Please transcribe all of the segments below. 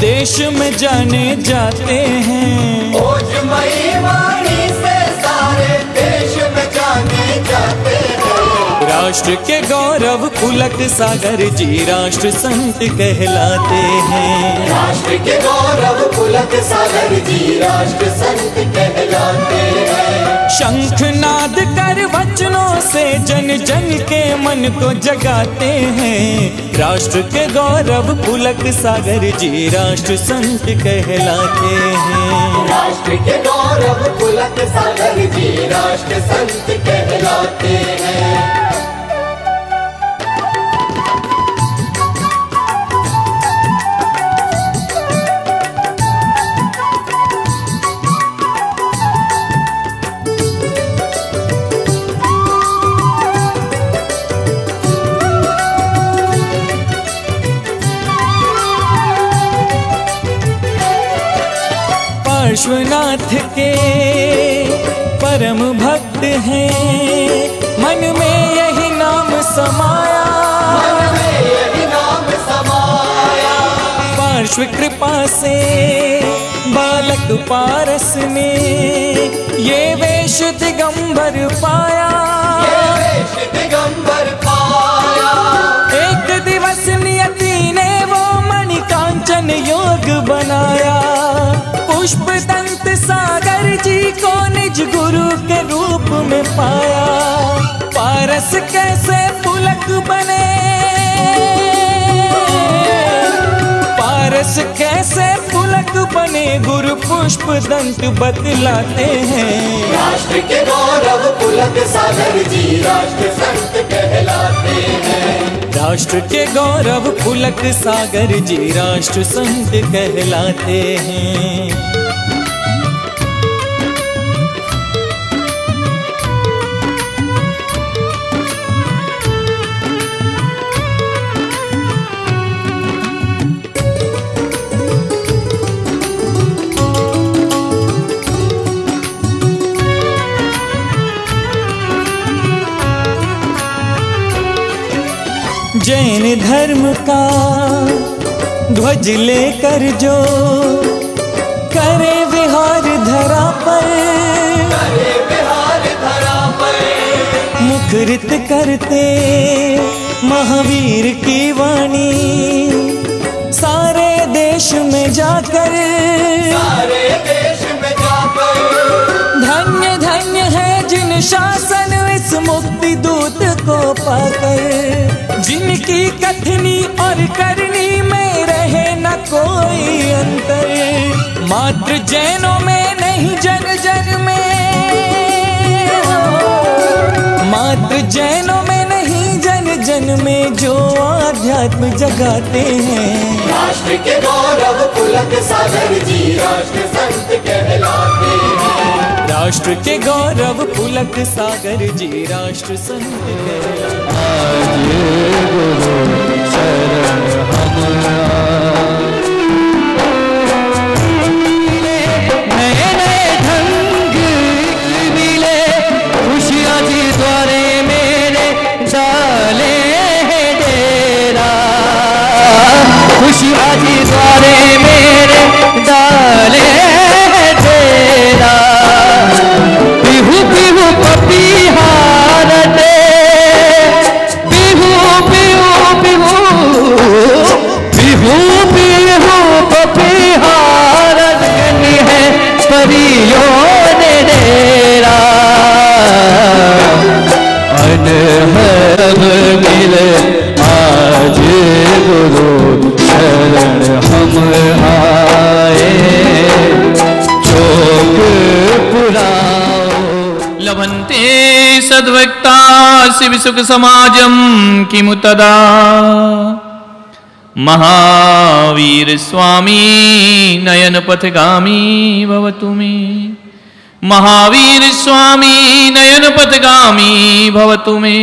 देश में जाने जाते हैं। वाणी से सारे देश में जाने जाते हैं राष्ट्र के गौरव पुलक सागर जी राष्ट्र संत कहलाते हैं। राष्ट्र के गौरव पुलक सागर जी राष्ट्र संत कहलाते हैं। शंखनाद कर वचनों से जन जन के मन को जगाते हैं। राष्ट्र के गौरव पुलक सागर जी राष्ट्र संत कहलाते हैं। राष्ट्र के गौरव पुलक सागर जी राष्ट्र संत कहलाते हैं। पार्श्वनाथ के परम भक्त हैं। मन में यही नाम समाया। मन में यही नाम समाया। पार्श्व कृपा से बालक पारस ने ये वेश दिगंबर पाया। ये वेश दिगंबर पाया। एक दिवस नियति ने वो मणिकांचन योग बनाया। पुष्प दंत सागर जी को निज गुरु के रूप में पाया। पारस कैसे पुलक बने? पारस कैसे पुलक बने? गुरु पुष्प दंत बतलाते हैं। राष्ट्र के गौरव पुलक सागर जी राष्ट्र संत कहलाते हैं। राष्ट्र के गौरव पुलक सागर जी राष्ट्र संत कहलाते हैं। जैन धर्म का ध्वज लेकर जो करे विहार धरा पर करे बिहार धरा पर मुखरित करते महावीर की वाणी सारे देश में जाकर सारे देश में जाकर। धन्य धन्य है जिन शासन इस मुक्ति दूत को पाकर। जिनकी कथनी और करनी में रहे न कोई अंतर। मात्र जैनों में नहीं जन जन में। मात्र जैनों में नहीं, जन जन में जो आध्यात्म जगाते हैं। राष्ट्र के गौरव पुलक सागर जी, राष्ट्र राष्ट्र के गौरव, पुलक सागर जी, राष्ट्र संत नए नए ढंग मिले, खुशियाँ जी द्वारे मेरे हैं डेरा। खुशियाँ जी द्वारे मेरे डाले परियों ने डेरा अनहब मिले, आज गुरु शरण हम आए। चोक पुराओ। लभन्ते सद्भक्ता शिवसुख समाजं किमुतदा। महावीर स्वामी, नयन पथगामी भवतु मे। महावीर स्वामी, नयन पथगामी भवतु मे।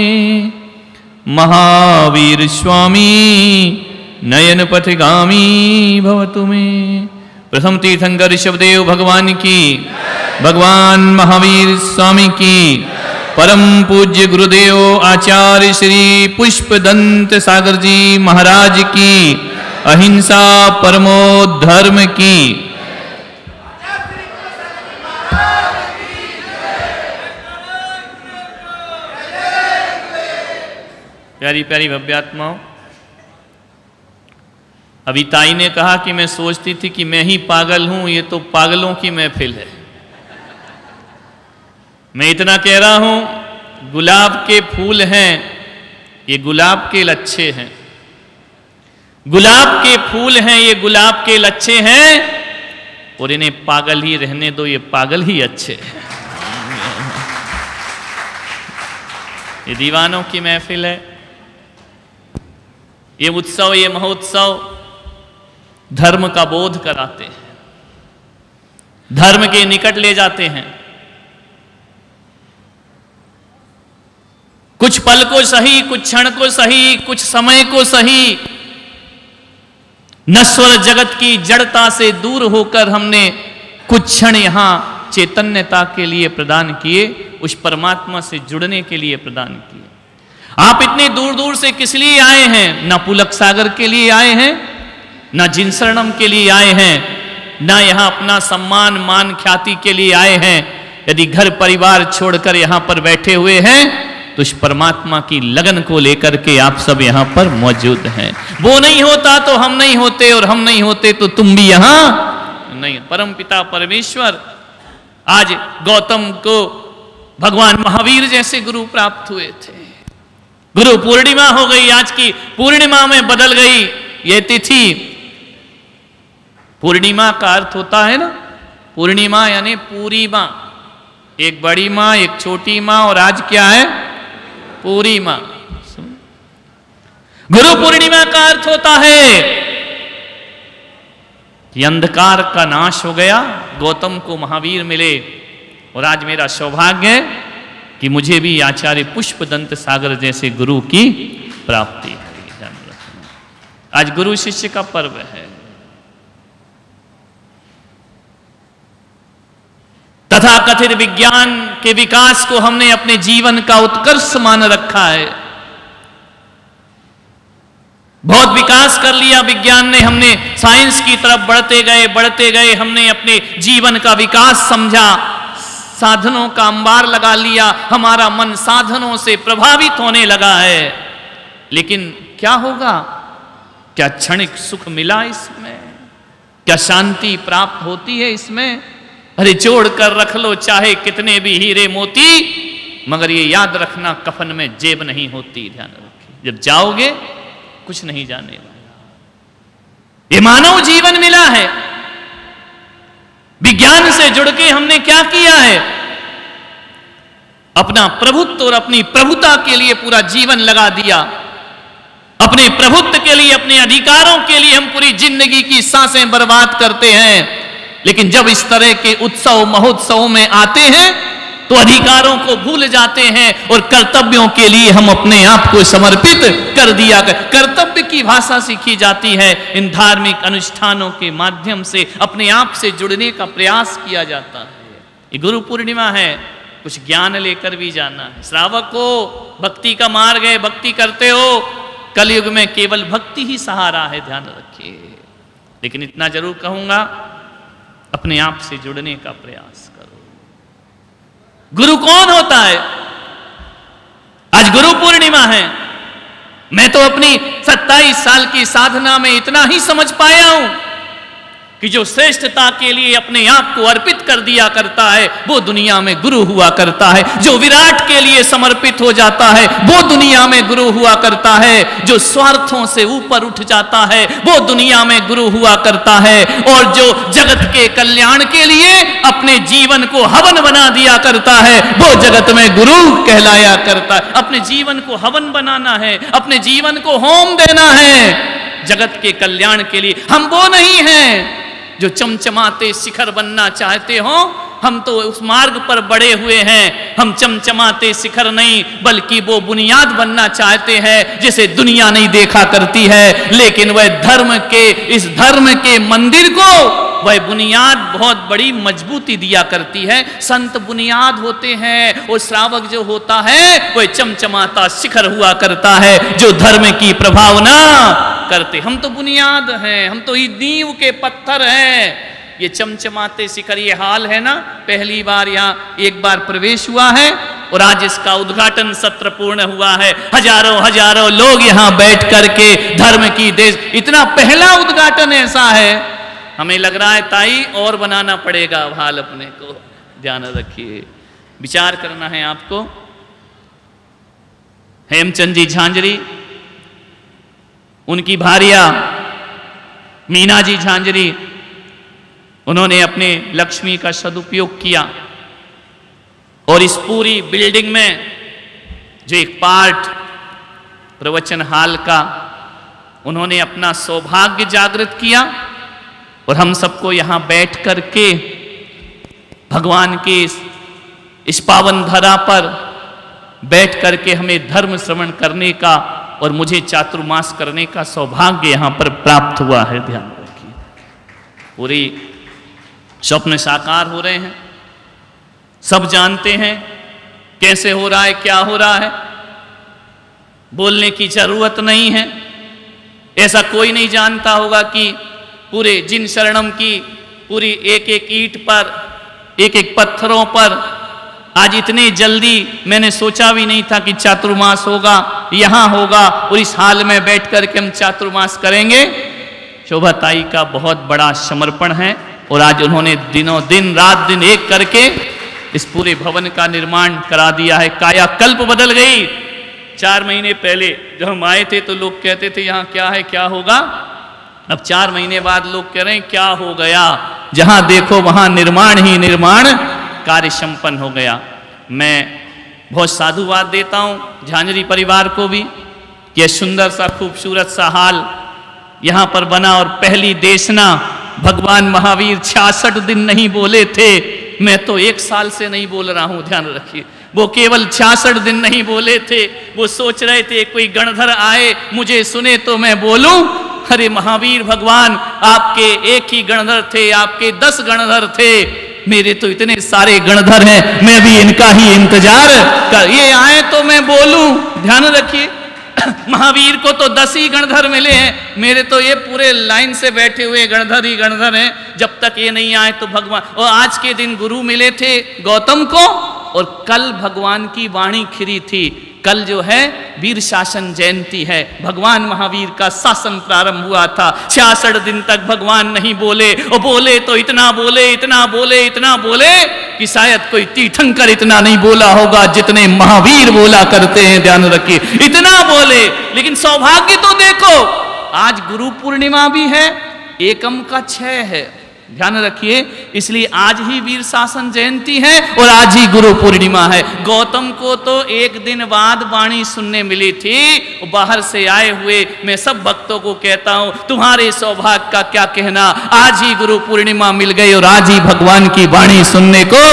महावीर स्वामी, नयन पथगामी भवतु मे। प्रथम तीर्थंकर ऋषभदेव भगवान की, भगवान महावीर स्वामी की। परम पूज्य गुरुदेव आचार्य श्री पुष्प दंत सागर जी महाराज की, अहिंसा परमो धर्म की। प्यारी प्यारी भव्यात्माओं, अभी ताई ने कहा कि मैं सोचती थी कि मैं ही पागल हूँ, ये तो पागलों की महफिल है। मैं इतना कह रहा हूँ, गुलाब के फूल हैं, ये गुलाब के लच्छे हैं। गुलाब के फूल हैं, ये गुलाब के लच्छे हैं, और इन्हें पागल ही रहने दो, ये पागल ही अच्छे हैं। ये दीवानों की महफिल है, ये उत्सव, ये महोत्सव, धर्म का बोध कराते हैं। धर्म के निकट ले जाते हैं। कुछ पल को सही, कुछ क्षण को सही, कुछ समय को सही। नश्वर जगत की जड़ता से दूर होकर हमने कुछ क्षण यहाँ चैतन्यता के लिए प्रदान किए, उस परमात्मा से जुड़ने के लिए प्रदान किए। आप इतने दूर दूर से किस लिए आए हैं? न पुलक सागर के लिए आए हैं, न जिनसरणम के लिए आए हैं, न यहाँ अपना सम्मान, मान ख्याति के लिए आए हैं। यदि घर परिवार छोड़कर यहाँ पर बैठे हुए हैं तो उस परमात्मा की लगन को लेकर के आप सब यहाँ पर मौजूद हैं। वो नहीं होता तो हम नहीं होते और हम नहीं होते तो तुम भी यहाँ नहीं। परम पिता परमेश्वर, आज गौतम को भगवान महावीर जैसे गुरु प्राप्त हुए थे। गुरु पूर्णिमा हो गई, आज की पूर्णिमा में बदल गई। ये तिथि पूर्णिमा का अर्थ होता है ना, पूर्णिमा यानी पूरी माँ। एक बड़ी माँ, एक छोटी माँ और आज क्या है? पूरी माँ गुरु पूर्णिमा का अर्थ होता है कि अंधकार का नाश हो गया, गौतम को महावीर मिले। और आज मेरा सौभाग्य है कि मुझे भी आचार्य पुष्प दंत सागर जैसे गुरु की प्राप्ति है। आज गुरु शिष्य का पर्व है। तथा कथित विज्ञान के विकास को हमने अपने जीवन का उत्कर्ष मान रखा है। बहुत विकास कर लिया विज्ञान ने, हमने साइंस की तरफ़ बढ़ते गए बढ़ते गए, हमने अपने जीवन का विकास समझा, साधनों का अंबार लगा लिया, हमारा मन साधनों से प्रभावित होने लगा है। लेकिन क्या होगा? क्या क्षणिक सुख मिला इसमें? क्या शांति प्राप्त होती है इसमें? अरे जोड़ कर रख लो चाहे कितने भी हीरे मोती, मगर ये याद रखना कफन में जेब नहीं होती, ध्यान रखिए। जब जाओगे, कुछ नहीं जाने वाला। ये मानव जीवन मिला है। विज्ञान से जुड़ के हमने क्या किया है? अपना प्रभुत्व और अपनी प्रभुता के लिए पूरा जीवन लगा दिया। अपने प्रभुत्व के लिए, अपने अधिकारों के लिए हम पूरी ज़िंदगी की साँसें बर्बाद करते हैं। लेकिन जब इस तरह के उत्सव, महोत्सव में आते हैं तो अधिकारों को भूल जाते हैं और कर्तव्यों के लिए हम अपने आप को समर्पित कर दिया कर कर्तव्य की भाषा सीखी जाती है। इन धार्मिक अनुष्ठानों के माध्यम से अपने आप से जुड़ने का प्रयास किया जाता है। ये गुरु पूर्णिमा है। कुछ ज्ञान लेकर भी जाना है। श्रावक को भक्ति का मार्ग है, भक्ति करते हो, कलयुग में केवल भक्ति ही सहारा है, ध्यान रखिए। लेकिन इतना ज़रूर कहूँगा अपने आप से जुड़ने का प्रयास करो। गुरु कौन होता है? आज गुरु पूर्णिमा है। मैं तो अपनी 27 साल की साधना में इतना ही समझ पाया हूँ। कि जो श्रेष्ठता के लिए अपने आप को अर्पित कर दिया करता है, वो दुनिया में गुरु हुआ करता है। जो विराट के लिए समर्पित हो जाता है, वो दुनिया में गुरु हुआ करता है। जो स्वार्थों से ऊपर उठ जाता है, वो दुनिया में गुरु हुआ करता है। और जो जगत के कल्याण के लिए अपने जीवन को हवन बना दिया करता है, वो जगत में गुरु कहलाया करता है। अपने जीवन को हवन बनाना है, अपने जीवन को होम देना है। जगत के कल्याण के लिए हम वो नहीं हैं। जो चमचमाते शिखर बनना चाहते हो, हम तो उस मार्ग पर बड़े हुए हैं। हम चमचमाते शिखर नहीं, बल्कि वो बुनियाद बनना चाहते हैं, जिसे दुनिया नहीं देखा करती है। लेकिन वह धर्म के, इस धर्म के मंदिर को, वह बुनियाद बहुत बड़ी मजबूती दिया करती है। संत बुनियाद होते हैं, और श्रावक जो होता है, वह चमचमाता शिखर हुआ करता है, जो धर्म की प्रभावना करते, हम तो बुनियाद हैं, हम तो ये नींव के पत्थर हैं। ये चमचमाते शिखर, ये हाल है ना? पहली बार यहाँ एक बार प्रवेश हुआ है और आज इसका उद्घाटन सत्र पूर्ण हुआ है। हज़ारों हज़ारों लोग यहाँ बैठ करके धर्म की देश, इतना पहला उद्घाटन ऐसा है। हमें लग रहा है ताई और बनाना पड़ेगा हाल अपने को। ध्यान रखिए। विचार करना है आपको। हेमचंद जी झांझरी उनकी भारिया मीना जी झांझरी उन्होंने अपने लक्ष्मी का सदुपयोग किया। और इस पूरी बिल्डिंग में जो एक पार्ट प्रवचन हाल का उन्होंने अपना सौभाग्य जागृत किया और हम सबको यहाँ बैठ कर के भगवान के इस, इस पावन धरा पर बैठ करके हमें धर्म श्रवण करने का और मुझे चातुर्मास करने का सौभाग्य यहाँ पर प्राप्त हुआ है, ध्यान रखिए। पूरी स्वप्न साकार हो रहे हैं। सब जानते हैं कैसे हो रहा है, क्या हो रहा है। बोलने की ज़रूरत नहीं है। ऐसा कोई नहीं जानता होगा कि पूरे जिन शरणम की पूरी एक एक ईट पर एक एक पत्थरों पर आज इतने जल्दी मैंने सोचा भी नहीं था कि चातुर्मास होगा, यहाँ होगा, और इस हाल में बैठ करके हम चातुर्मास करेंगे। शोभा ताई का बहुत बड़ा समर्पण है, और आज उन्होंने दिनों दिन, रात दिन एक करके इस पूरे भवन का निर्माण करा दिया है। काया कल्प बदल गई। चार महीने पहले जब हम आए थे तो लोग कहते थे, यहाँ क्या है, क्या होगा? अब चार महीने बाद लोग कह रहे हैं, क्या हो गया? जहाँ देखो, वहाँ निर्माण ही निर्माण। कार्य संपन्न हो गया। मैं बहुत साधुवाद देता हूँ, झांझरी परिवार को भी यह सुंदर सा, खूबसूरत सा हाल यहाँ पर बना और पहली देशना, भगवान महावीर छियासठ दिन नहीं बोले थे। मैं तो एक साल से नहीं बोल रहा हूँ, ध्यान रखिए। वो केवल छियासठ दिन नहीं बोले थे, वो सोच रहे थे कोई गणधर आए, मुझे सुने तो मैं बोलूँ? अरे महावीर भगवान, आपके एक ही गणधर थे, आपके दस गणधर थे। मेरे तो इतने सारे गणधर हैं, मैं भी इनका ही इंतज़ार कर ये आए तो मैं बोलूँ, ध्यान रखिए, महावीर को तो दस ही गणधर मिले हैं, मेरे तो ये पूरे लाइन से बैठे हुए गणधर ही गणधर हैं, जब तक ये नहीं आए तो भगवान, और आज के दिन गुरु मिले थे गौतम को, और कल भगवान की वाणी खिरी थी कल जो है वीर शासन जयंती है। भगवान महावीर का शासन प्रारंभ हुआ था। छियासठ दिन तक भगवान नहीं बोले। और बोले तो इतना बोले इतना बोले इतना बोले कि शायद कोई तीर्थंकर इतना नहीं बोला होगा जितने महावीर बोला करते हैं, ध्यान रखिए। इतना बोले, लेकिन सौभाग्य तो देखो, आज गुरु पूर्णिमा भी है, एकम का छह है। ध्यान रखिए, इसलिए आज ही वीर शासन जयंती है और आज ही गुरु पूर्णिमा है। गौतम को तो एक दिन बाद वाणी सुनने मिली थी बाहर से आए हुए मैं सब भक्तों को कहता हूँ, तुम्हारे सौभाग्य का क्या कहना? आज ही गुरु पूर्णिमा मिल गई और आज ही भगवान की वाणी सुनने को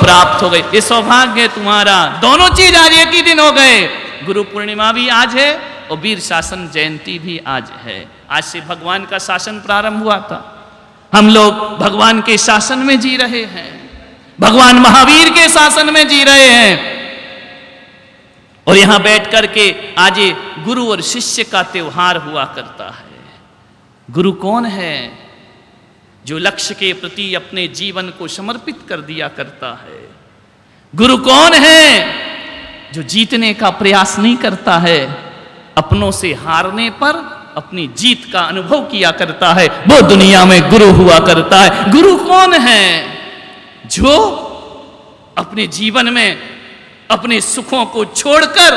प्राप्त हो गई। ये सौभाग्य तुम्हारा। दोनों चीज़ आज एक ही दिन हो गए। गुरु पूर्णिमा भी आज है और वीर शासन जयंती भी आज है। आज से भगवान का शासन प्रारंभ हुआ था। हम लोग भगवान के शासन में जी रहे हैं। भगवान महावीर के शासन में जी रहे हैं। और यहाँ बैठ करके आज गुरु और शिष्य का त्योहार हुआ करता है। गुरु कौन है जो लक्ष्य के प्रति अपने जीवन को समर्पित कर दिया करता है? गुरु कौन है जो जीतने का प्रयास नहीं करता है, अपनों से हारने पर अपनी जीत का अनुभव किया करता है। वो दुनिया में गुरु हुआ करता है। गुरु कौन है जो अपने जीवन में अपने सुखों को छोड़कर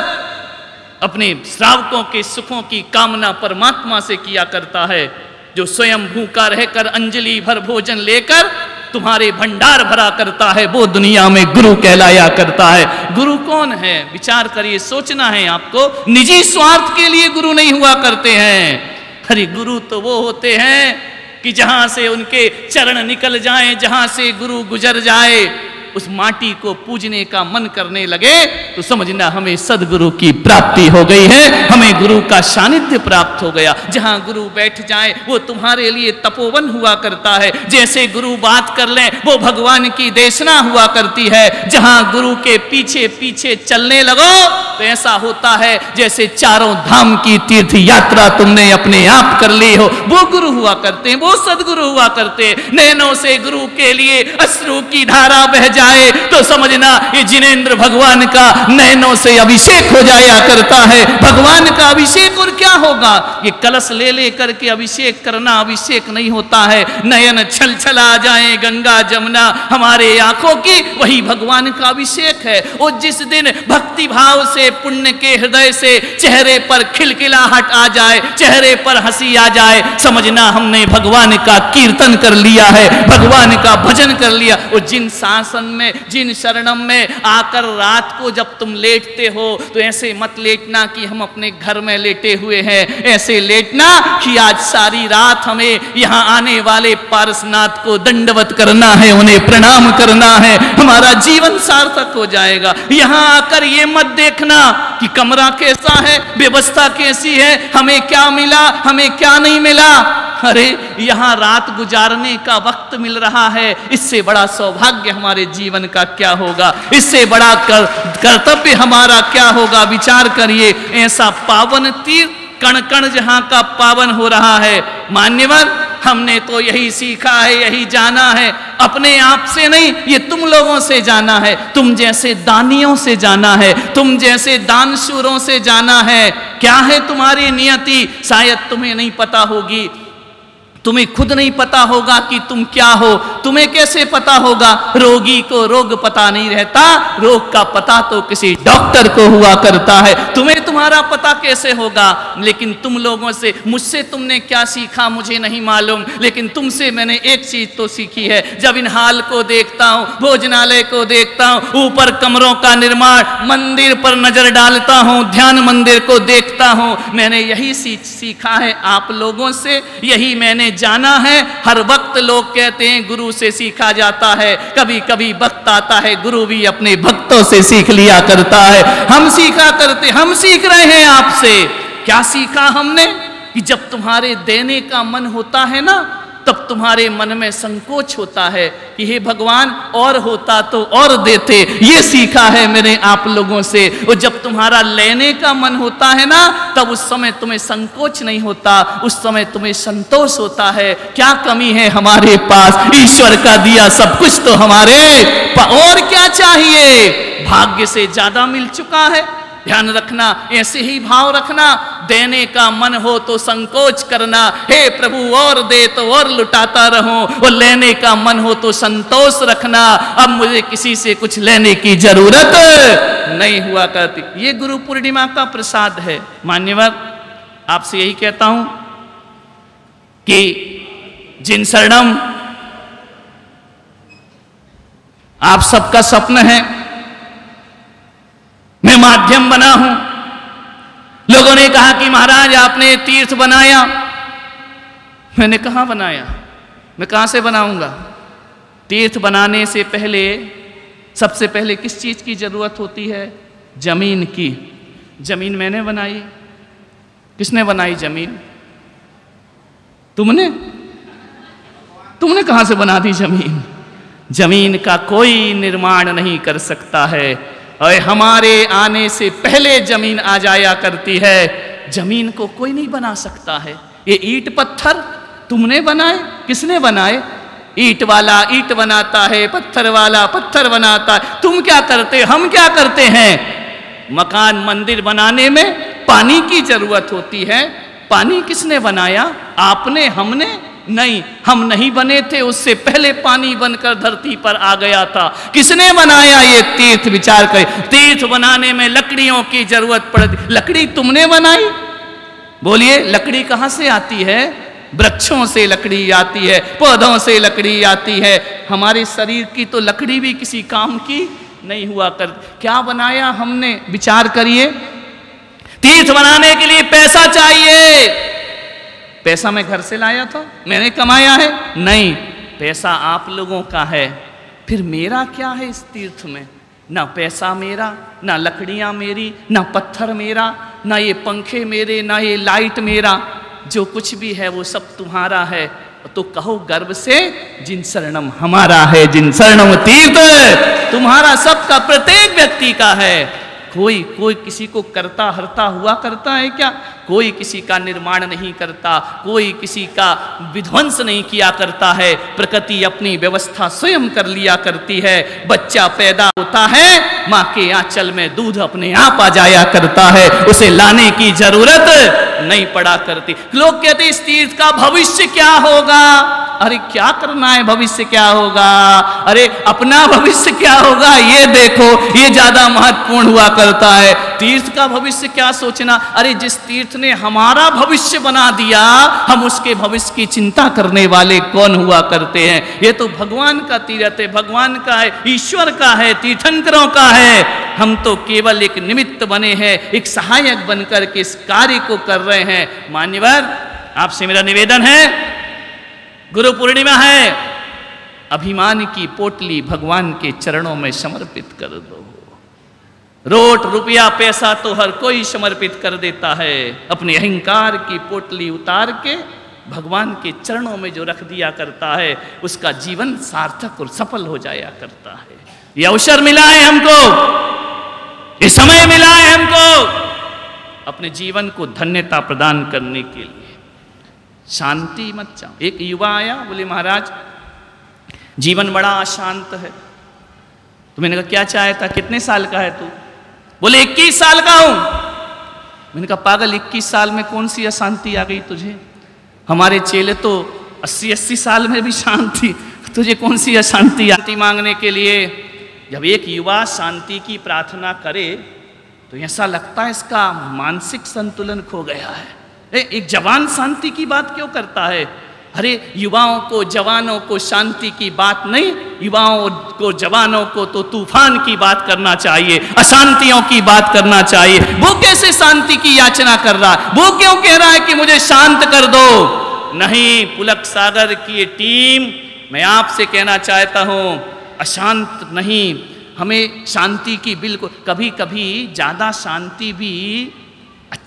अपने श्रावकों के सुखों की कामना परमात्मा से किया करता है? जो स्वयं भूखा रहकर अंजलि भर भोजन लेकर तुम्हारे भंडार भरा करता है, वो दुनिया में गुरु कहलाया करता है। गुरु कौन है? विचार करिए, सोचना है आपको, निजी स्वार्थ के लिए गुरु नहीं हुआ करते हैं। अरे, गुरु तो वो होते हैं कि जहाँ से उनके चरण निकल जाएँ, जहाँ से गुरु गुजर जाए। उस माटी को पूजने का मन करने लगे तो समझना हमें सदगुरु की प्राप्ति हो गई है, हमें गुरु का सानिध्य प्राप्त हो गया। जहाँ गुरु बैठ जाए, वो तुम्हारे लिए तपोवन हुआ करता है। जैसे गुरु बात कर ले, वो भगवान की देशना हुआ करती है। जहाँ गुरु के पीछे पीछे चलने लगो तो ऐसा होता है जैसे चारों धाम की तीर्थ यात्रा तुमने अपने आप कर ली हो। वो गुरु हुआ करते हैं, वो सदगुरु हुआ करते हैं। नैनों से गुरु के लिए अश्रु की धारा बह जाए तो समझना ये जिनेन्द्र भगवान का नैनों से अभिषेक हो जाया करता है। भगवान का अभिषेक और क्या होगा? ये कलश ले ले करके अभिषेक करना अभिषेक नहीं होता है। नयन छल छला जाए, गंगा जमुना हमारे आँखों की, वही भगवान का अभिषेक है। और जिस दिन भक्ति भाव से, पुण्य के हृदय से चेहरे पर खिलखिलाहट आ जाए, चेहरे पर हँसी आ जाए, समझना हमने भगवान का कीर्तन कर लिया है, भगवान का भजन कर लिया। और जिन शासन में, जिन शरणम में आकर रात को जब तुम लेटते हो तो ऐसे मत लेटना कि हम अपने घर में लेटे हुए हैं। ऐसे लेटना कि आज सारी रात हमें यहाँ आने वाले पारसनाथ को दंडवत करना है, उन्हें प्रणाम करना है। हमारा जीवन सार्थक हो जाएगा। यहाँ आकर ये मत देखना कि कमरा कैसा है, व्यवस्था कैसी है, हमें क्या मिला, हमें क्या नहीं मिला। अरे, यहाँ रात गुजारने का वक्त मिल रहा है, इससे बड़ा सौभाग्य हमारे जीवन का क्या होगा? इससे बड़ा कर, कर्तव्य हमारा क्या होगा? विचार करिए ऐसा पावन तीर्थ कण कण जहाँ का पावन हो रहा है। मान्यवर हमने तो यही सीखा है यही जाना है। अपने आप से नहीं ये तुम लोगों से जाना है। तुम जैसे दानियों से जाना है। तुम जैसे दानशूरों से जाना है। क्या है तुम्हारी नियति? शायद तुम्हें नहीं पता होगी। तुम्हें खुद नहीं पता होगा कि तुम क्या हो। तुम्हें कैसे पता होगा? रोगी को रोग पता नहीं रहता। रोग का पता तो किसी डॉक्टर को हुआ करता है। तुम्हें तुम्हारा पता कैसे होगा? लेकिन तुम लोगों से, मुझसे तुमने क्या सीखा? मुझे नहीं मालूम। लेकिन तुमसे मैंने एक चीज़ तो सीखी है। जब इन हाल को देखता हूँ, भोजनालय को देखता हूँ, ऊपर कमरों का निर्माण, मंदिर पर नज़र डालता हूँ, ध्यान मंदिर को देखता हूँ, मैंने यही सीखा है आप लोगों से। यही मैंने जाना है, हर वक्त लोग कहते हैं, गुरु से सीखा जाता है। कभी कभी वक्त आता है, गुरु भी अपने भक्तों से सीख लिया करता है। हम सीखा करते, हम सीख रहे हैं आपसे। क्या सीखा हमने? कि जब तुम्हारे देने का मन होता है ना तब तुम्हारे मन में संकोच होता है कि हे भगवान, और होता तो और देते। ये सीखा है मैंने आप लोगों से। और जब तुम्हारा लेने का मन होता है ना, तब उस समय तुम्हें संकोच नहीं होता, उस समय तुम्हें संतोष होता है। क्या कमी है हमारे पास? ईश्वर का दिया सब कुछ तो हमारे और क्या चाहिए? भाग्य से ज़्यादा मिल चुका है। ध्यान रखना, ऐसे ही भाव रखना, देने का मन हो तो संकोच करना, हे प्रभु, और दे तो और लुटाता रहूँ, और लेने का मन हो तो संतोष रखना, अब मुझे किसी से कुछ लेने की ज़रूरत नहीं हुआ करती। ये गुरु पूर्णिमा का प्रसाद है। मान्यवर, आपसे यही कहता हूँ कि जिन शरणम आप सबका स्वप्न है मैं माध्यम बना हूँ। लोगों ने कहा कि महाराज, आपने तीर्थ बनाया। मैंने कहा बनाया? मैं कहाँ से बनाऊँगा? तीर्थ बनाने से पहले, सबसे पहले किस चीज़ की ज़रूरत होती है? ज़मीन की। ज़मीन मैंने बनाई। किसने बनाई ज़मीन? तुमने? तुमने कहाँ से बना दी ज़मीन? ज़मीन का कोई निर्माण नहीं कर सकता है। और हमारे आने से पहले ज़मीन आ जाया करती है। ज़मीन को कोई नहीं बना सकता है। ये ईट पत्थर तुमने बनाए? किसने बनाए? ईट वाला ईट बनाता है, पत्थर वाला पत्थर बनाता है। तुम क्या करते? हम क्या करते हैं? मकान मंदिर बनाने में पानी की ज़रूरत होती है। पानी किसने बनाया? आपने, हमने नहीं, हम नहीं बने थे, उससे पहले पानी बनकर धरती पर आ गया था। किसने बनाया ये तीर्थ? विचार कर। तीर्थ बनाने में लकड़ियों की ज़रूरत पड़ती लकड़ी तुमने बनाई? बोलिए, लकड़ी कहाँ से आती है? वृक्षों से लकड़ी आती है, पौधों से लकड़ी आती है। हमारे शरीर की तो लकड़ी भी किसी काम की नहीं हुआ कर। क्या बनाया हमने? विचार करिए। तीर्थ बनाने के लिए पैसा चाहिए। पैसा मैं घर से लाया था, मैंने कमाया है। नहीं, पैसा आप लोगों का है। फिर मेरा क्या है इस तीर्थ में? ना पैसा मेरा, ना लकड़ियाँ मेरी, ना पत्थर मेरा, ना ये पंखे मेरे, ना ये लाइट मेरा। जो कुछ भी है वो सब तुम्हारा है। तो कहो गर्व से, जिन शरणम हमारा है, जिन शरणम तीर्थ, तुम्हारा सबका प्रत्येक व्यक्ति का है। कोई कोई किसी को करता, हरता, हुआ करता है क्या? कोई किसी का निर्माण नहीं करता, कोई किसी का विध्वंस नहीं किया करता है, प्रकृति अपनी व्यवस्था स्वयं कर लिया करती है, बच्चा पैदा होता है, माँ के आंचल में दूध अपने आप आ जाया करता है, उसे लाने की ज़रूरत नहीं पड़ा करती। लोग कहते इस तीर्थ का भविष्य क्या होगा? अरे, क्या करना है, भविष्य क्या होगा? अरे, अपना भविष्य क्या होगा? ये देखो, ये ज़्यादा महत्वपूर्ण हुआ करता है। तीर्थ का भविष्य क्या सोचना? अरे, जिस तीर्थ ने हमारा भविष्य बना दिया, हम उसके भविष्य की चिंता करने वाले कौन हुआ करते हैं? ये तो भगवान का तीर्थ है, भगवान का है, ईश्वर का है, तीर्थंकरों का है। हम तो केवल एक निमित्त बने हैं, एक सहायक बनकर के इस कार्य को कर रहे हैं। मान्यवर, आपसे मेरा निवेदन है, गुरु पूर्णिमा है। अभिमान की पोटली भगवान के चरणों में समर्पित कर दो। रोट रुपया पैसा तो हर कोई समर्पित कर देता है। अपने अहंकार की पोटली उतार के भगवान के चरणों में जो रख दिया करता है, उसका जीवन सार्थक और सफल हो जाया करता है। ये अवसर मिला है हमको। ये समय मिला है हमको। अपने जीवन को धन्यता प्रदान करने के लिए। शांति मत चाहो एक युवा आया, बोले, महाराज, जीवन बड़ा अशांत है। तो मैंने कहा, क्या चाहता कितने साल का है तू? बोले, इक्कीस साल का हूँ। मैंने कहा, पागल, इक्कीस साल में कौन सी अशांति आ गई तुझे? हमारे चेले तो अस्सी अस्सी साल में भी शांति। तुझे कौन सी अशांति शांति मांगने के लिए जब एक युवा शांति की प्रार्थना करे तो ऐसा लगता है इसका मानसिक संतुलन खो गया है। ए, एक जवान शांति की बात क्यों करता है? अरे युवाओं को जवानों को शांति की बात नहीं युवाओं को जवानों को तो तूफ़ान की बात करना चाहिए अशांतियों की बात करना चाहिए। वो कैसे शांति की याचना कर रहा? है वो क्यों कह रहा है कि मुझे शांत कर दो? नहीं पुलक सागर की टीम मैं आपसे कहना चाहता हूँ अशांत नहीं। हमें शांति की बिल्कुल कभी कभी ज़्यादा शांति भी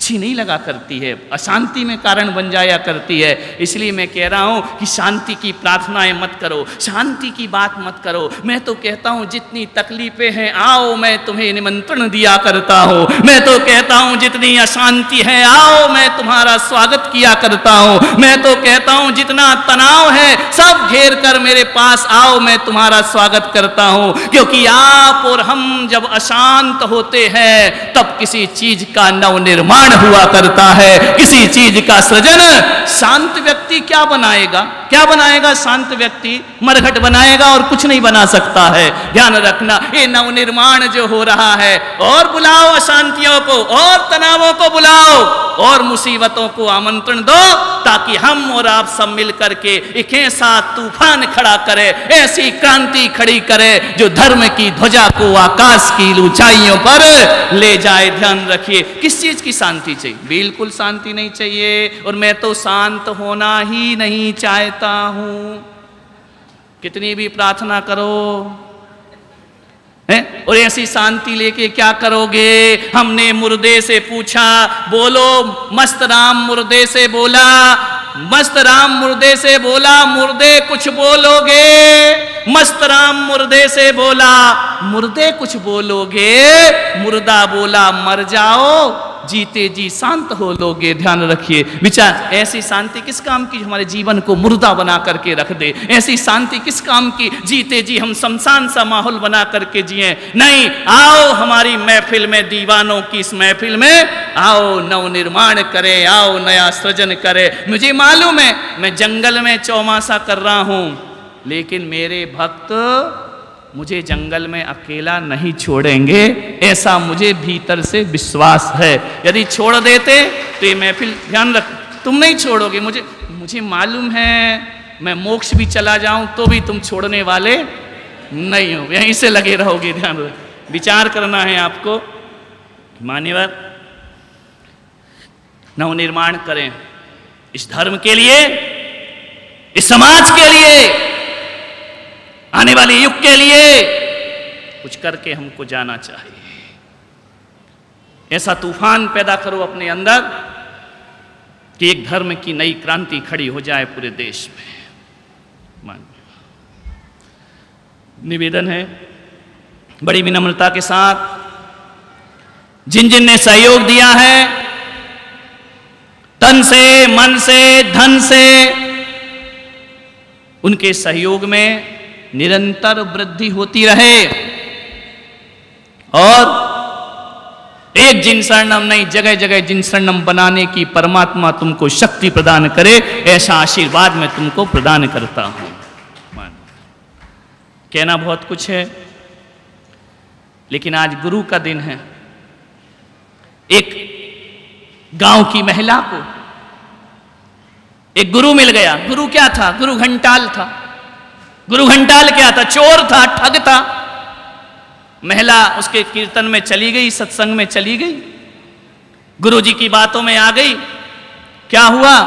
अच्छी नहीं लगा करती है, अशांति में कारण बन जाया करती है। इसलिए मैं कह रहा हूँ कि शांति की प्रार्थनाएँ मत करो, शांति की बात मत करो। मैं तो कहता हूँ, जितनी तकलीफें हैं, आओ, मैं तुम्हें निमंत्रण दिया करता हूँ। मैं तो कहता हूँ, जितनी अशांति है, आओ, मैं तुम्हारा स्वागत किया करता हूँ। मैं तो कहता हूँ, जितना तनाव है, सब घेर कर मेरे पास आओ, मैं तुम्हारा स्वागत करता हूँ। क्योंकि आप और हम जब अशांत होते हैं, तब किसी चीज़ का नवनिर्माण निर्माण हुआ करता है। किसी चीज़ का सृजन शांत व्यक्ति क्या बनाएगा? क्या बनाएगा? शांत व्यक्ति, मरघट बनाएगा और कुछ नहीं बना सकता है। ध्यान रखना, ये नवनिर्माण जो हो रहा है, और बुलाओ अशांतियों को, और तनावों को बुलाओ, और मुसीबतों को आमंत्रण दो, ताकि हम और आप सब मिल करके एक ऐसा तूफ़ान खड़ा करे, ऐसी क्रांति खड़ी करे, जो धर्म की ध्वजा को आकाश की ऊंचाइयों पर ले जाए। ध्यान रखिए, किस चीज़ की शांति चाहिए? बिल्कुल शांति नहीं चाहिए, और मैं तो शांत होना ही नहीं चाहता हूँ। कितनी भी प्रार्थना करो। है? और ऐसी शांति लेके क्या करोगे? हमने मुर्दे से पूछा, बोलो, मस्त राम मुर्दे से बोला, मस्त राम मुर्दे से बोला, मुर्दे कुछ बोलोगे? मस्त राम मुर्दे से बोला मुर्दे कुछ बोलोगे, मुर्दा बोला, मर जाओ, जीते जी शांत हो लोगे, ध्यान रखिए। विचार, ऐसी शांति किस काम की हमारे जीवन को मुर्दा बना करके रख दे? ऐसी शांति किस काम की, जीते जी हम शमशान सा माहौल बना करके जिए। नहीं, आओ हमारी महफिल में, दीवानों की इस महफिल में, आओ नव निर्माण करे, आओ नया सृजन करे। मुझे मालूम है, मैं जंगल में चौमासा कर रहा हूँ, लेकिन मेरे भक्त मुझे जंगल में अकेला नहीं छोड़ेंगे, ऐसा मुझे भीतर से विश्वास है। यदि छोड़ देते तो ये महफिल ध्यान रख, तुम नहीं छोड़ोगे, मुझे मुझे मालूम है, मैं मोक्ष भी चला जाऊँ तो भी तुम छोड़ने वाले नहीं हो। यहीं से लगे रहोगे ध्यान रख। विचार करना है आपको। मान्यवर, नवनिर्माण करें। इस धर्म के लिए, इस समाज के लिए आने वाले युग के लिए। कुछ करके हमको जाना चाहिए। ऐसा तूफ़ान पैदा करो अपने अंदर कि एक धर्म की नई क्रांति खड़ी हो जाए पूरे देश में। मान। निवेदन है, बड़ी विनम्रता के साथ, जिन जिन ने सहयोग दिया है, तन से, मन से, धन से, उनके सहयोग में निरंतर वृद्धि होती रहे। और एक जिन शरणम नहीं जगह जगह जिन शरणम बनाने की परमात्मा तुमको शक्ति प्रदान करे, ऐसा आशीर्वाद मैं तुमको प्रदान करता हूँ। कहना बहुत कुछ है, लेकिन आज गुरु का दिन है। एक गाँव की महिला को एक गुरु मिल गया। गुरु क्या था? गुरु घंटाल था। गुरु घंटाल क्या था चोर था, ठग था। महिला उसके कीर्तन में चली गई, सत्संग में चली गई। गुरु जी की बातों में आ गई। क्या हुआ?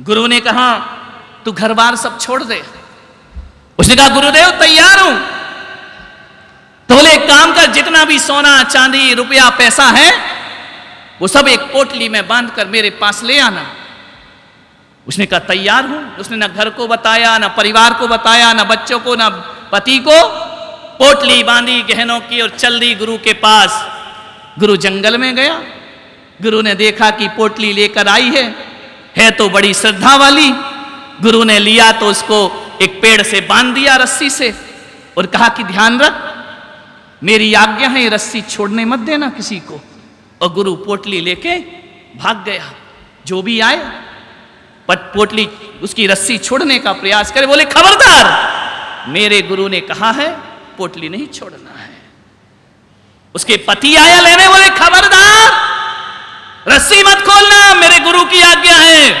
गुरु ने कहा, तू घर बार सब छोड़ दे। उसने कहा, गुरुदेव, तैयार हूँ। तो बोले काम कर, जितना भी सोना, चांदी, रुपया, पैसा है, वो सब एक पोटली में बाँध कर मेरे पास ले आना। उसने कहा, तैयार हूँ। उसने ना घर को बताया, ना परिवार को बताया, ना बच्चों को, ना पति को। पोटली बांधी गहनों की और चल दी गुरु के पास। गुरु जंगल में गया। गुरु ने देखा कि पोटली लेकर आई है। है तो बड़ी श्रद्धा वाली। गुरु ने लिया तो उसको एक पेड़ से बाँध दिया रस्सी से और कहा कि, ध्यान रख, मेरी आज्ञा है, रस्सी छोड़ने मत देना किसी को। और गुरु पोटली लेके भाग गया। जो भी आए पट पोटली उसकी रस्सी छोड़ने का प्रयास करे, बोले, खबरदार, मेरे गुरु ने कहा है, पोटली नहीं छोड़ना है। उसके पति आया लेने, बोले, खबरदार, रस्सी मत खोलना, मेरे गुरु की आज्ञा है।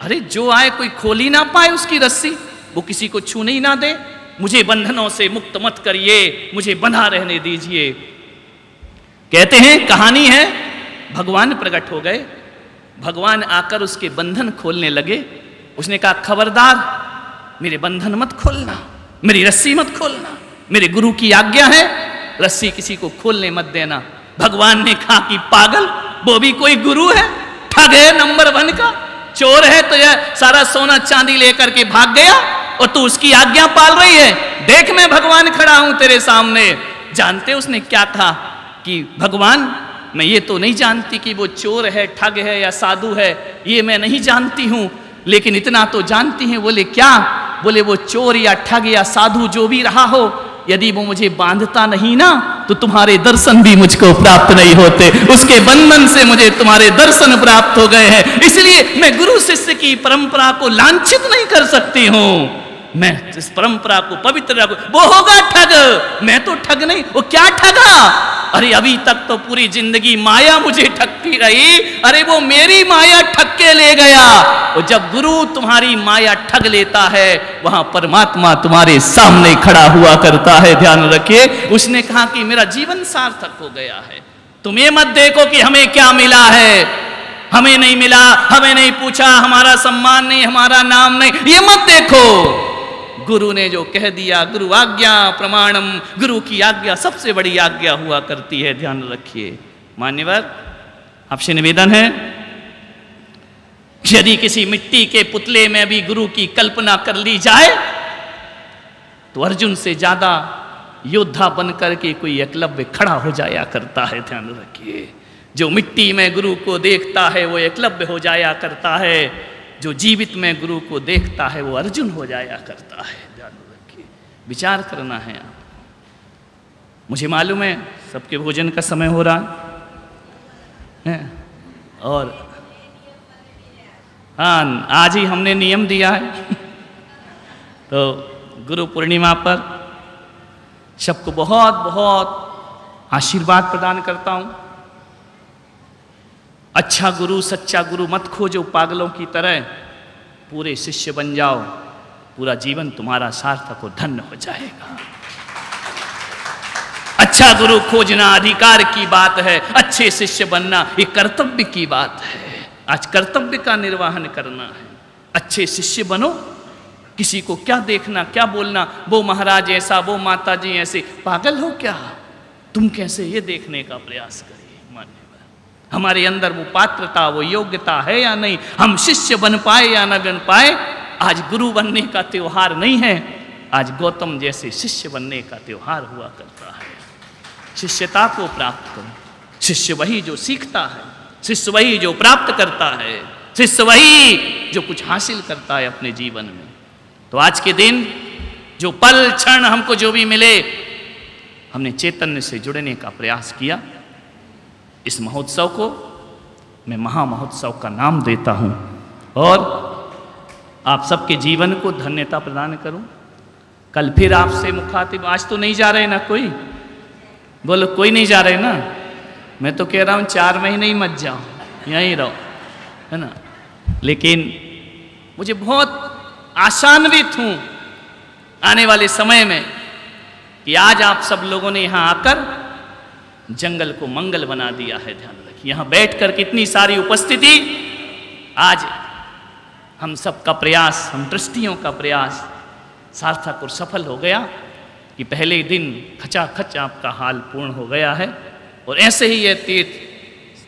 अरे, जो आए, कोई खोल ही ना पाए उसकी रस्सी, वो किसी को छूने ही ना दे। मुझे बंधनों से मुक्त मत करिए, मुझे बंधा रहने दीजिए। कहते हैं, कहानी है, भगवान प्रकट हो गए। भगवान आकर उसके बंधन खोलने लगे। उसने कहा, खबरदार, मेरे बंधन मत खोलना, मेरी रस्सी मत खोलना, मेरे गुरु की आज्ञा है, रस्सी किसी को खोलने मत देना। भगवान ने कहा कि पागल, वो भी कोई गुरु है, ठग है नंबर वन का, चोर है तो यह सारा सोना चांदी लेकर के भाग गया और तू उसकी आज्ञा पाल रही है। देख मैं भगवान खड़ा हूँ तेरे सामने। जानते उसने क्या कहा कि, भगवान मैं ये तो नहीं जानती कि वो चोर है, ठग है या साधु है, ये मैं नहीं जानती हूँ। लेकिन इतना तो जानती हैं, बोले, क्या? बोले, वो चोर या ठग या साधु जो भी रहा हो, यदि वो मुझे बांधता नहीं ना तो तुम्हारे दर्शन भी मुझको प्राप्त नहीं होते। उसके बंधन से मुझे तुम्हारे दर्शन प्राप्त हो गए हैं। इसलिए मैं गुरु शिष्य की परंपरा को लांछित नहीं कर सकती हूँ। मैं इस परंपरा को पवित्र रखू वो होगा ठग। मैं तो ठग नहीं, वो क्या ठगा? अरे अभी तक तो पूरी ज़िंदगी माया मुझे ठगती रही। अरे वो मेरी माया ठग के ले गया। और जब गुरु तुम्हारी माया ठग लेता है, वहाँ परमात्मा तुम्हारे सामने खड़ा हुआ करता है, ध्यान रखिए। उसने कहा कि मेरा जीवन सार्थक हो गया है। तुम ये मत देखो कि हमें क्या मिला है। हमें नहीं मिला, हमें नहीं पूछा, हमारा सम्मान नहीं, हमारा नाम नहीं। ये मत देखो। गुरु ने जो कह दिया, गुरु आज्ञा प्रमाणम, गुरु की आज्ञा सबसे बड़ी आज्ञा हुआ करती है, ध्यान रखिए। मान्यवर, आपसे निवेदन है, यदि किसी मिट्टी के पुतले में भी गुरु की कल्पना कर ली जाए तो अर्जुन से ज़्यादा योद्धा बनकर के कोई एकलव्य खड़ा हो जाया करता है, ध्यान रखिए। जो मिट्टी में गुरु को देखता है, वो एकलव्य हो जाया करता है। जो जीवित में गुरु को देखता है, वो अर्जुन हो जाया करता है। रखिए, विचार करना है आप। मुझे मालूम है, सबके भोजन का समय हो रहा है और हाँ आज ही हमने नियम दिया है। तो गुरु पूर्णिमा पर सबको बहुत बहुत आशीर्वाद प्रदान करता हूँ। अच्छा गुरु, सच्चा गुरु मत खोजो पागलों की तरह। पूरे शिष्य बन जाओ, पूरा जीवन तुम्हारा सार्थक और धन्य हो जाएगा। अच्छा गुरु खोजना अधिकार की बात है, अच्छे शिष्य बनना ये कर्तव्य की बात है। आज कर्तव्य का निर्वाहन करना है। अच्छे शिष्य बनो, किसी को क्या देखना, क्या बोलना, वो महाराज ऐसा, वो माता जी ऐसे, पागल हो क्या? तुम कैसे ये देखने का प्रयास मान्यवर हमारे अंदर वो पात्रता, वो योग्यता है या नहीं? हम शिष्य बन पाए या न बन पाए? आज गुरु बनने का त्योहार नहीं है। आज गौतम जैसे शिष्य बनने का त्योहार हुआ करता है। शिष्यता को प्राप्त करो। शिष्य वही जो सीखता है। शिष्य वही जो प्राप्त करता है। शिष्य वही जो कुछ हासिल करता है अपने जीवन में। तो आज के दिन जो पल क्षण हमको जो भी मिले, हमने चैतन्य से जुड़ने का प्रयास किया। इस महोत्सव को मैं महामहोत्सव का नाम देता हूँ और आप सबके जीवन को धन्यता प्रदान करूँ। कल फिर आपसे मुखातिब, आज तो नहीं जा रहे ना कोई? बोलो कोई नहीं जा रहे ना? मैं तो कह रहा हूँ, चार महीने ही मत जाओ, यहीं रहो, है ना? लेकिन मुझे बहुत आशान्वित हूँ आने वाले समय में कि आज आप सब लोगों ने यहाँ आकर जंगल को मंगल बना दिया है, ध्यान रखिए। यहाँ बैठकर कितनी सारी उपस्थिति। आज हम सबका प्रयास, हम दृष्टियों का प्रयास सार्थक और सफल हो गया कि पहले दिन खचाखच आपका हाल पूर्ण हो गया है। और ऐसे ही यह तीर्थ,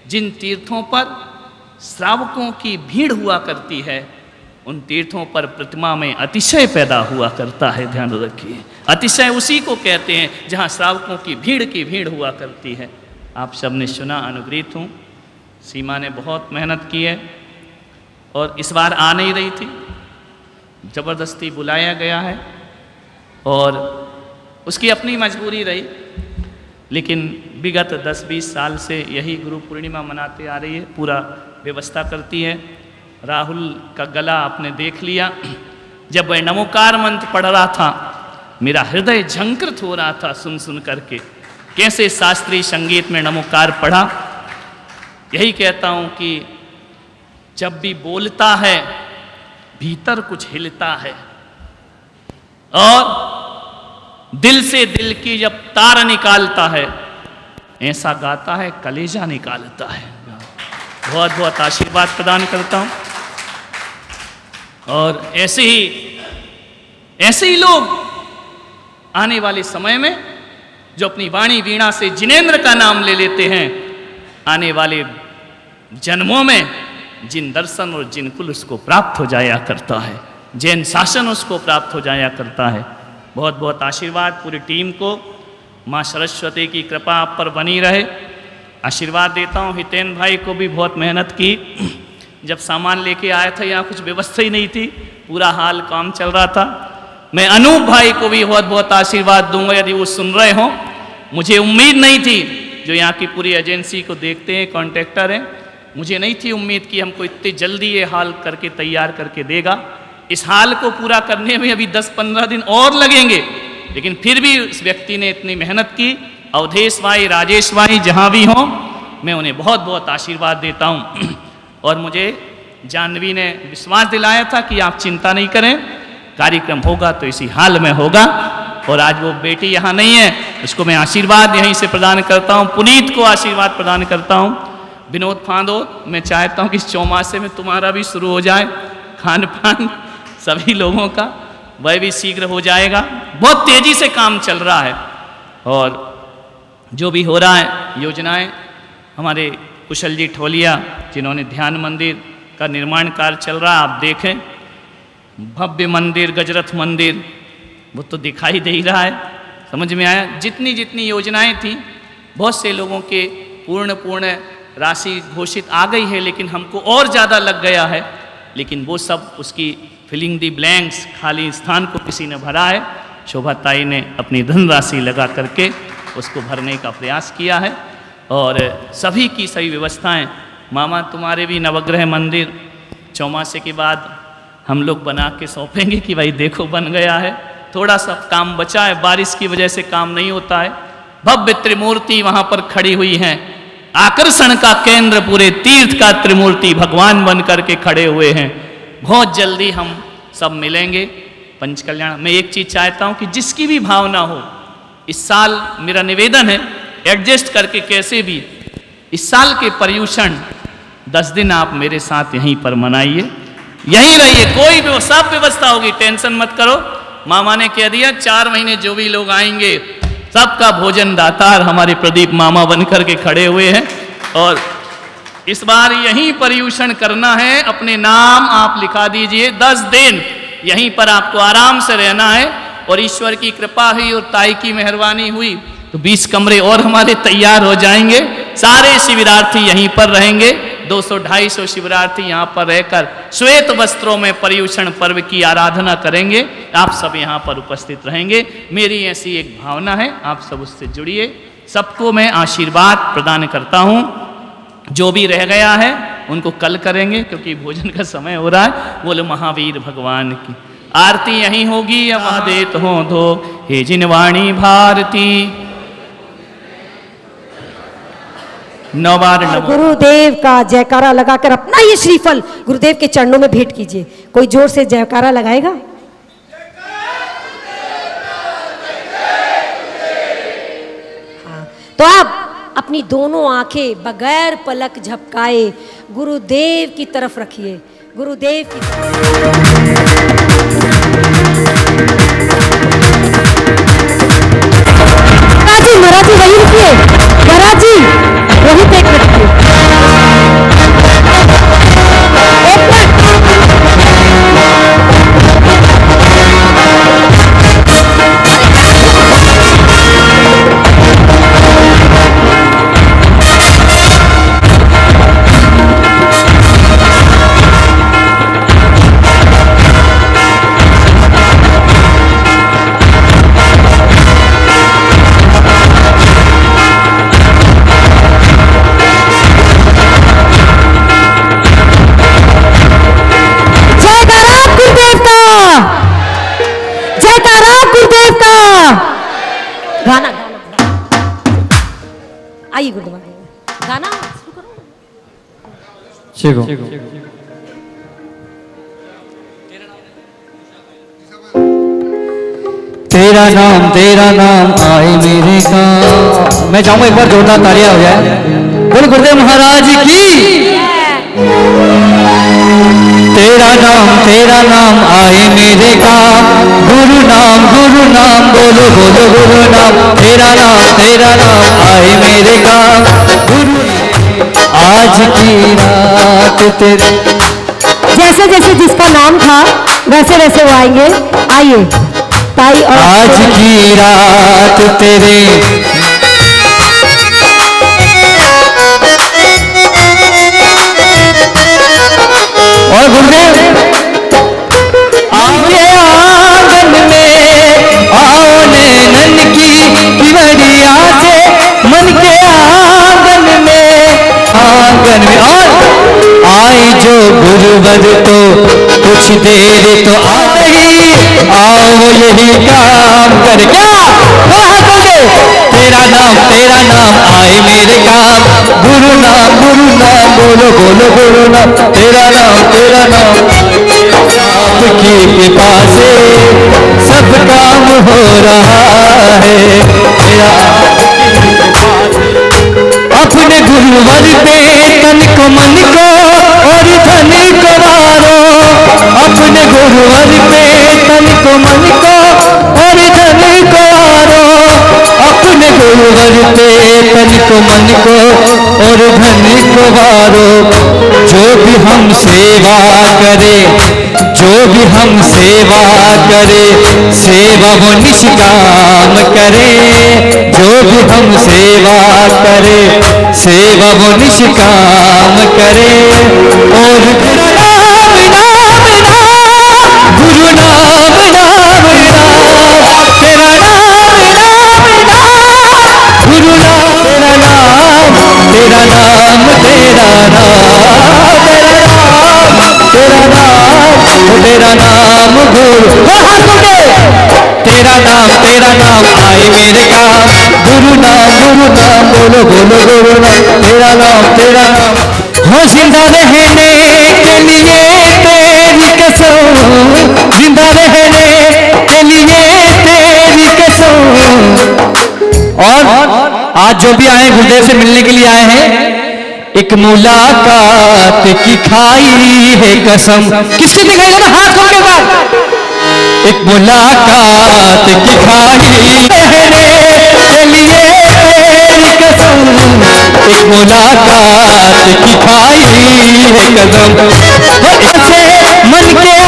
जिन तीर्थों पर श्रावकों की भीड़ हुआ करती है उन तीर्थों पर प्रतिमा में अतिशय पैदा हुआ करता है, ध्यान रखिए। अतिशय उसी को कहते हैं, जहाँ श्रावकों की भीड़ की भीड़ हुआ करती है। आप सबने सुना, अनुग्रहित हूँ। सीमा ने बहुत मेहनत की है और इस बार आ नहीं रही थी। ज़बरदस्ती बुलाया गया है और उसकी अपनी मजबूरी रही। लेकिन विगत 10-20 साल से यही गुरु पूर्णिमा मनाते आ रही है, पूरा व्यवस्था करती है। राहुल का गला आपने देख लिया। जब वह नमोकार मंत्र पढ़ रहा था, मेरा हृदय झंकृत हो रहा था सुन सुन करके। कैसे शास्त्रीय संगीत में नमोकार पढ़ा? यही कहता हूँ कि जब भी बोलता है, भीतर कुछ हिलता है। और दिल से दिल की जब तार निकालता है, ऐसा गाता है, कलेजा निकालता है। बहुत बहुत आशीर्वाद प्रदान करता हूँ। और ऐसे ही ऐसे ही लोग आने वाले समय में जो अपनी वाणी वीणा से जिनेन्द्र का नाम ले लेते हैं, आने वाले जन्मों में जिन दर्शन और जिन कुल उसको प्राप्त हो जाया करता है, जैन शासन उसको प्राप्त हो जाया करता है। बहुत बहुत आशीर्वाद पूरी टीम को। माँ सरस्वती की कृपा आप पर बनी रहे। आशीर्वाद देता हूँ हितेन भाई को भी बहुत मेहनत की। जब सामान लेके आया था, यहाँ कुछ व्यवस्था ही नहीं थी। पूरा हाल काम चल रहा था। मैं अनूप भाई को भी बहुत बहुत आशीर्वाद दूँगा, यदि वो सुन रहे हों। मुझे उम्मीद नहीं थी। जो यहाँ की पूरी एजेंसी को देखते हैं, कॉन्ट्रैक्टर हैं, मुझे नहीं थी उम्मीद कि हमको इतनी जल्दी ये हाल करके, तैयार करके देगा। इस हाल को पूरा करने में अभी 10-15 दिन और लगेंगे। लेकिन फिर भी उस व्यक्ति ने इतनी मेहनत की। अवधेश भाई, राजेश भाई जहाँ भी हों, मैं उन्हें बहुत बहुत आशीर्वाद देता हूँ। और मुझे जानवी ने विश्वास दिलाया था कि आप चिंता नहीं करें, कार्यक्रम होगा तो इसी हाल में होगा। और आज वो बेटी यहाँ नहीं है, उसको मैं आशीर्वाद यहीं से प्रदान करता हूँ, पुनीत को आशीर्वाद प्रदान करता हूँ। विनोद फांदो, मैं चाहता हूँ कि इस चौमासे में तुम्हारा भी शुरू हो जाए खान पान सभी लोगों का, वह भी शीघ्र हो जाएगा। बहुत तेज़ी से काम चल रहा है। और जो भी हो रहा है, योजनाएँ हमारे कुशल जी ठोलिया, जिन्होंने ध्यान मंदिर का निर्माण कार्य चल रहा, आप देखें। भव्य मंदिर, गजरथ मंदिर, वो तो दिखाई दे ही रहा है। समझ में आया? जितनी जितनी योजनाएँ थी, बहुत से लोगों के पूर्ण पूर्ण राशि घोषित आ गई है, लेकिन हमको और ज़्यादा लग गया है। लेकिन वो सब उसकी फिलिंग दी ब्लैंक्स, खाली स्थान को किसी ने भरा है। शोभा ताई ने अपनी धनराशि लगा करके उसको भरने का प्रयास किया है। और सभी की सही व्यवस्थाएँ। मामा, तुम्हारे भी नवग्रह मंदिर चौमासे के बाद हम लोग बना के सौंपेंगे कि भाई देखो बन गया है। थोड़ा सा काम बचा है, बारिश की वजह से काम नहीं होता है। भव्य त्रिमूर्ति वहाँ पर खड़ी हुई हैं। आकर्षण का केंद्र पूरे तीर्थ का त्रिमूर्ति भगवान बन करके खड़े हुए हैं। बहुत जल्दी हम सब मिलेंगे। पंच कल्याण मैं एक चीज़ चाहता हूँ कि जिसकी भी भावना हो, इस साल मेरा निवेदन है एडजस्ट करके कैसे भी, इस साल के पर्यूषण, दस दिन आप मेरे साथ यहीं पर मनाइए। यहीं रहिए, कोई भी सब व्यवस्था होगी, टेंशन मत करो। मामा ने कह दिया, चार महीने जो भी लोग आएँगे, सबका भोजन दातार हमारे प्रदीप मामा बनकर के खड़े हुए हैं। और इस बार यहीं पर्यूषण करना है, अपने नाम आप लिखा दीजिए, दस दिन यहीं पर आपको आराम से रहना है। और ईश्वर की कृपा हुई और ताई की मेहरबानी हुई। तो 20 कमरे और हमारे तैयार हो जाएँगे। सारे शिविरार्थी यहीं पर रहेंगे। 200-250 शिविरार्थी यहाँ पर रहकर श्वेत वस्त्रों में पर्यूषण पर्व की आराधना करेंगे। आप सब यहाँ पर उपस्थित रहेंगे। मेरी ऐसी एक भावना है, आप सब उससे जुड़िए। सबको मैं आशीर्वाद प्रदान करता हूँ। जो भी रह गया है, उनको कल करेंगे, क्योंकि भोजन का समय हो रहा है। बोले, महावीर भगवान की आरती यहीं होगी या महादेत हो धो हे जिनवाणी भारती नवार नमो गुरुदेव का जयकारा लगाकर अपना ये श्रीफल गुरुदेव के चरणों में भेंट कीजिए। कोई ज़ोर से जयकारा लगाएगा? हाँ, तो आप अपनी दोनों आँखें बगैर पलक झपकाए गुरुदेव की तरफ़ रखिए। गुरुदेव की तरफ़। महाराज जी वहीं रुकिए महाराज जी वहीं शुरू करो तेरा नाम तेरा नाम आए मेरे काम मैं चाहूँगा एक बार जोरदार तालियाँ हो जाए। बोल गुरुदेव महाराज की। तेरा नाम तेरा नाम आए मेरे का गुरु नाम गुरु नाम बोलो बोलो गुरु नाम। तेरा नाम तेरा नाम आए मेरे गुरु आज की रात तेरे। जैसे जैसे जिसका नाम था वैसे वैसे वो आएँगे। आइए ताई और आज की रात तेरे। गुरुवर तो कुछ देर तो आ आओ यही काम कर। क्या? तेरा नाम तेरा नाम आए मेरे काम। गुरु नाम गुरु नाम, बोलो बोलो गुरु नाम। तेरा नाम तेरा नाम। आपकी कृपा से सब काम हो रहा है। तेरा अपने गुरुवर पे तन को मन को और धनी को वारो अपने गुरुवर पे तन को मन को और धनी को वारो अपने गुरुवर पे तन को मन को और धनी को जो भी हम सेवा करे जो भी हम सेवा करे, सेवा वो निष्काम करे। जो भी हम सेवा करे, सेवा वो निष्काम करे। और गुरु नाम नाम नाम, गुरु नाम नाम नाम, तेरा नाम नाम नाम, गुरु नाम, तेरा नाम तेरा नाम तेरा नाम तेरा नाम तेरा नाम तेरा नाम गुरु। तेरा नाम तेरा नाम आए मेरे काम गुरु नाम गुरु नाम बोलो बोलो गुरु नाम। तेरा नाम तेरा नाम। हो ज़िंदा रहने के लिए तेरी कसम। ज़िंदा रहने के लिए तेरी कसम। और आज जो भी आए गुरुदेव से मिलने के लिए आए हैं मुलाकात की खाई है कसम। किसकी दिखाई देना हाथ के बाद एक मुलाकात की खाई के कसम। एक मुलाकात की खाई है कसम। मन के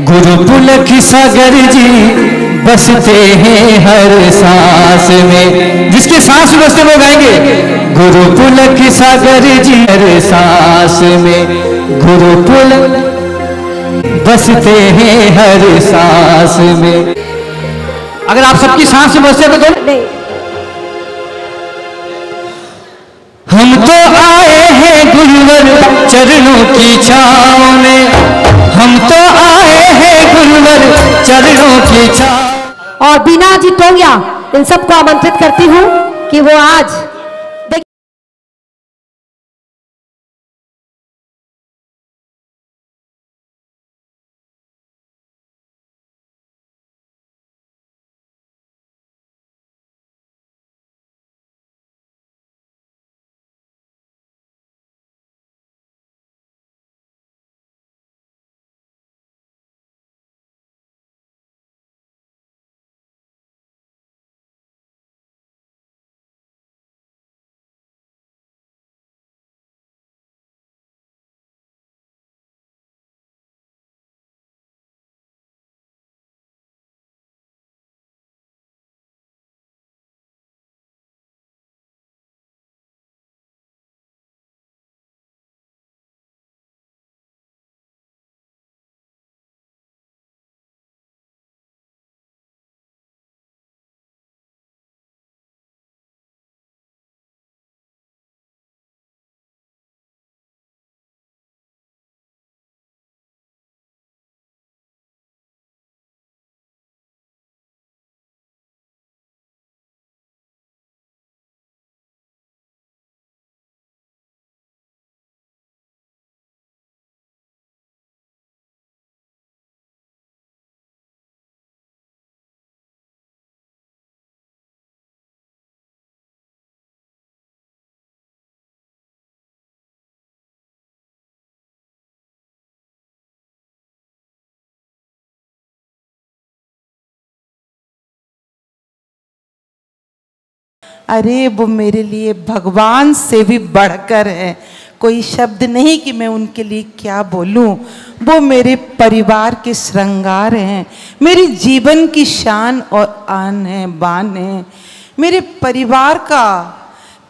सक गुरु पुलक सागर जी बसते हैं हर सांस में। जिसके सांस बसते वो गाएँगे। गुरु की सागर जी हर सांस में। गुरु पुलक बसते हैं हर सांस में। अगर आप सबकी सांस में बसते तो कौन? हम तो आए हैं गुरुवर चरणों की छाँव में। हम तो आए हैं गुरुवर चरणों की छा और बिना जी टोंगिया इन सबको आमंत्रित करती हूँ कि वो आज अरे वो मेरे लिए भगवान से भी बढ़कर है। कोई शब्द नहीं कि मैं उनके लिए क्या बोलूँ। वो मेरे परिवार के श्रृंगार हैं। मेरे जीवन की शान और आन है, बान है। मेरे परिवार का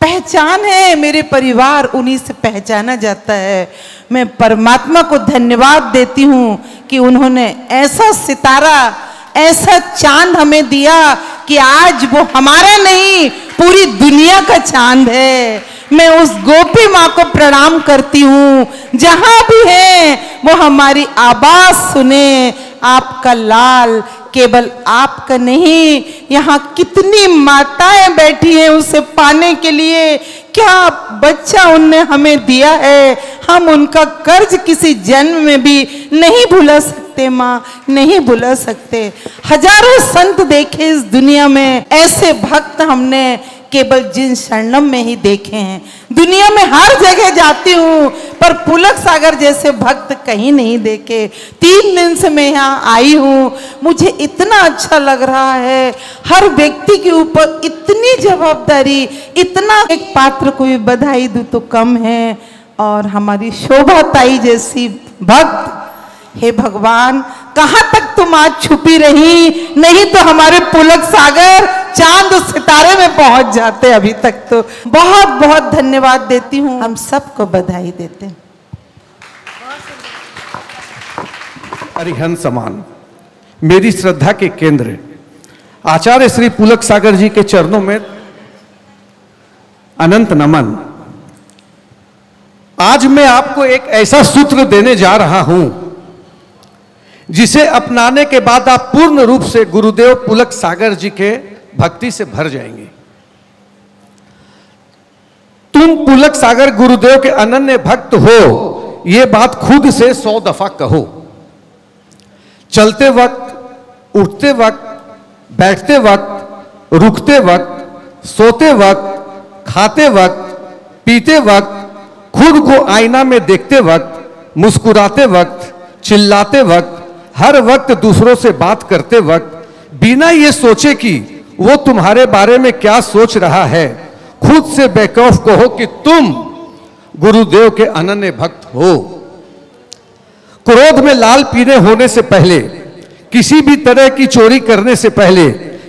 पहचान है। मेरे परिवार उन्हीं से पहचाना जाता है। मैं परमात्मा को धन्यवाद देती हूँ कि उन्होंने ऐसा सितारा, ऐसा चाँद हमें दिया कि आज वो हमारा नहीं पूरी दुनिया का चाँद है। मैं उस गोपी माँ को प्रणाम करती हूँ। जहाँ भी है, वो हमारी आवाज़ सुने। आपका लाल केवल आपका नहीं, यहाँ कितनी माताएँ बैठी हैं उसे पाने के लिए। क्या बच्चा उनने हमें दिया है? हम उनका कर्ज किसी जन्म में भी नहीं भुला सकते, माँ, नहीं भुला सकते। हज़ारों संत देखे इस दुनिया में, ऐसे भक्त हमने केवल जिन शरणम में ही देखे हैं। दुनिया में हर जगह जाती हूँ, पर पुलक सागर जैसे भक्त कहीं नहीं देखे। तीन दिन से मैं यहाँ आई हूँ, मुझे इतना अच्छा लग रहा है। हर व्यक्ति के ऊपर इतनी जवाबदारी, इतना एक पात्र को भी बधाई दूँ तो कम है। और हमारी शोभा ताई जैसी भक्त हे भगवान, कहाँ तक तुम आज छुपी रही? नहीं तो हमारे पुलक सागर चाँद सितारे में पहुँच जाते अभी तक तो। बहुत बहुत धन्यवाद देती हूँ। हम सबको बधाई देते हैं। समान, मेरी श्रद्धा के केंद्र आचार्य श्री पुलक सागर जी के चरणों में अनंत नमन। आज मैं आपको एक ऐसा सूत्र देने जा रहा हूँ जिसे अपनाने के बाद आप पूर्ण रूप से गुरुदेव पुलक सागर जी के भक्ति से भर जाएँगे। तुम पुलक सागर गुरुदेव के अनन्य भक्त हो यह बात खुद से सौ दफ़ा कहो। चलते वक्त, उठते वक्त, बैठते वक्त, रुकते वक्त, सोते वक्त, खाते वक्त, पीते वक्त, खुद को आईना में देखते वक्त, मुस्कुराते वक्त, चिल्लाते वक्त हर वक्त दूसरों से बात करते वक्त बिना ये सोचे कि वो तुम्हारे बारे में क्या सोच रहा है, खुद से बेकौफ कहो कि तुम गुरुदेव के अनन्य भक्त हो। क्रोध में लाल पीने होने से पहले, किसी भी तरह की चोरी करने से पहले,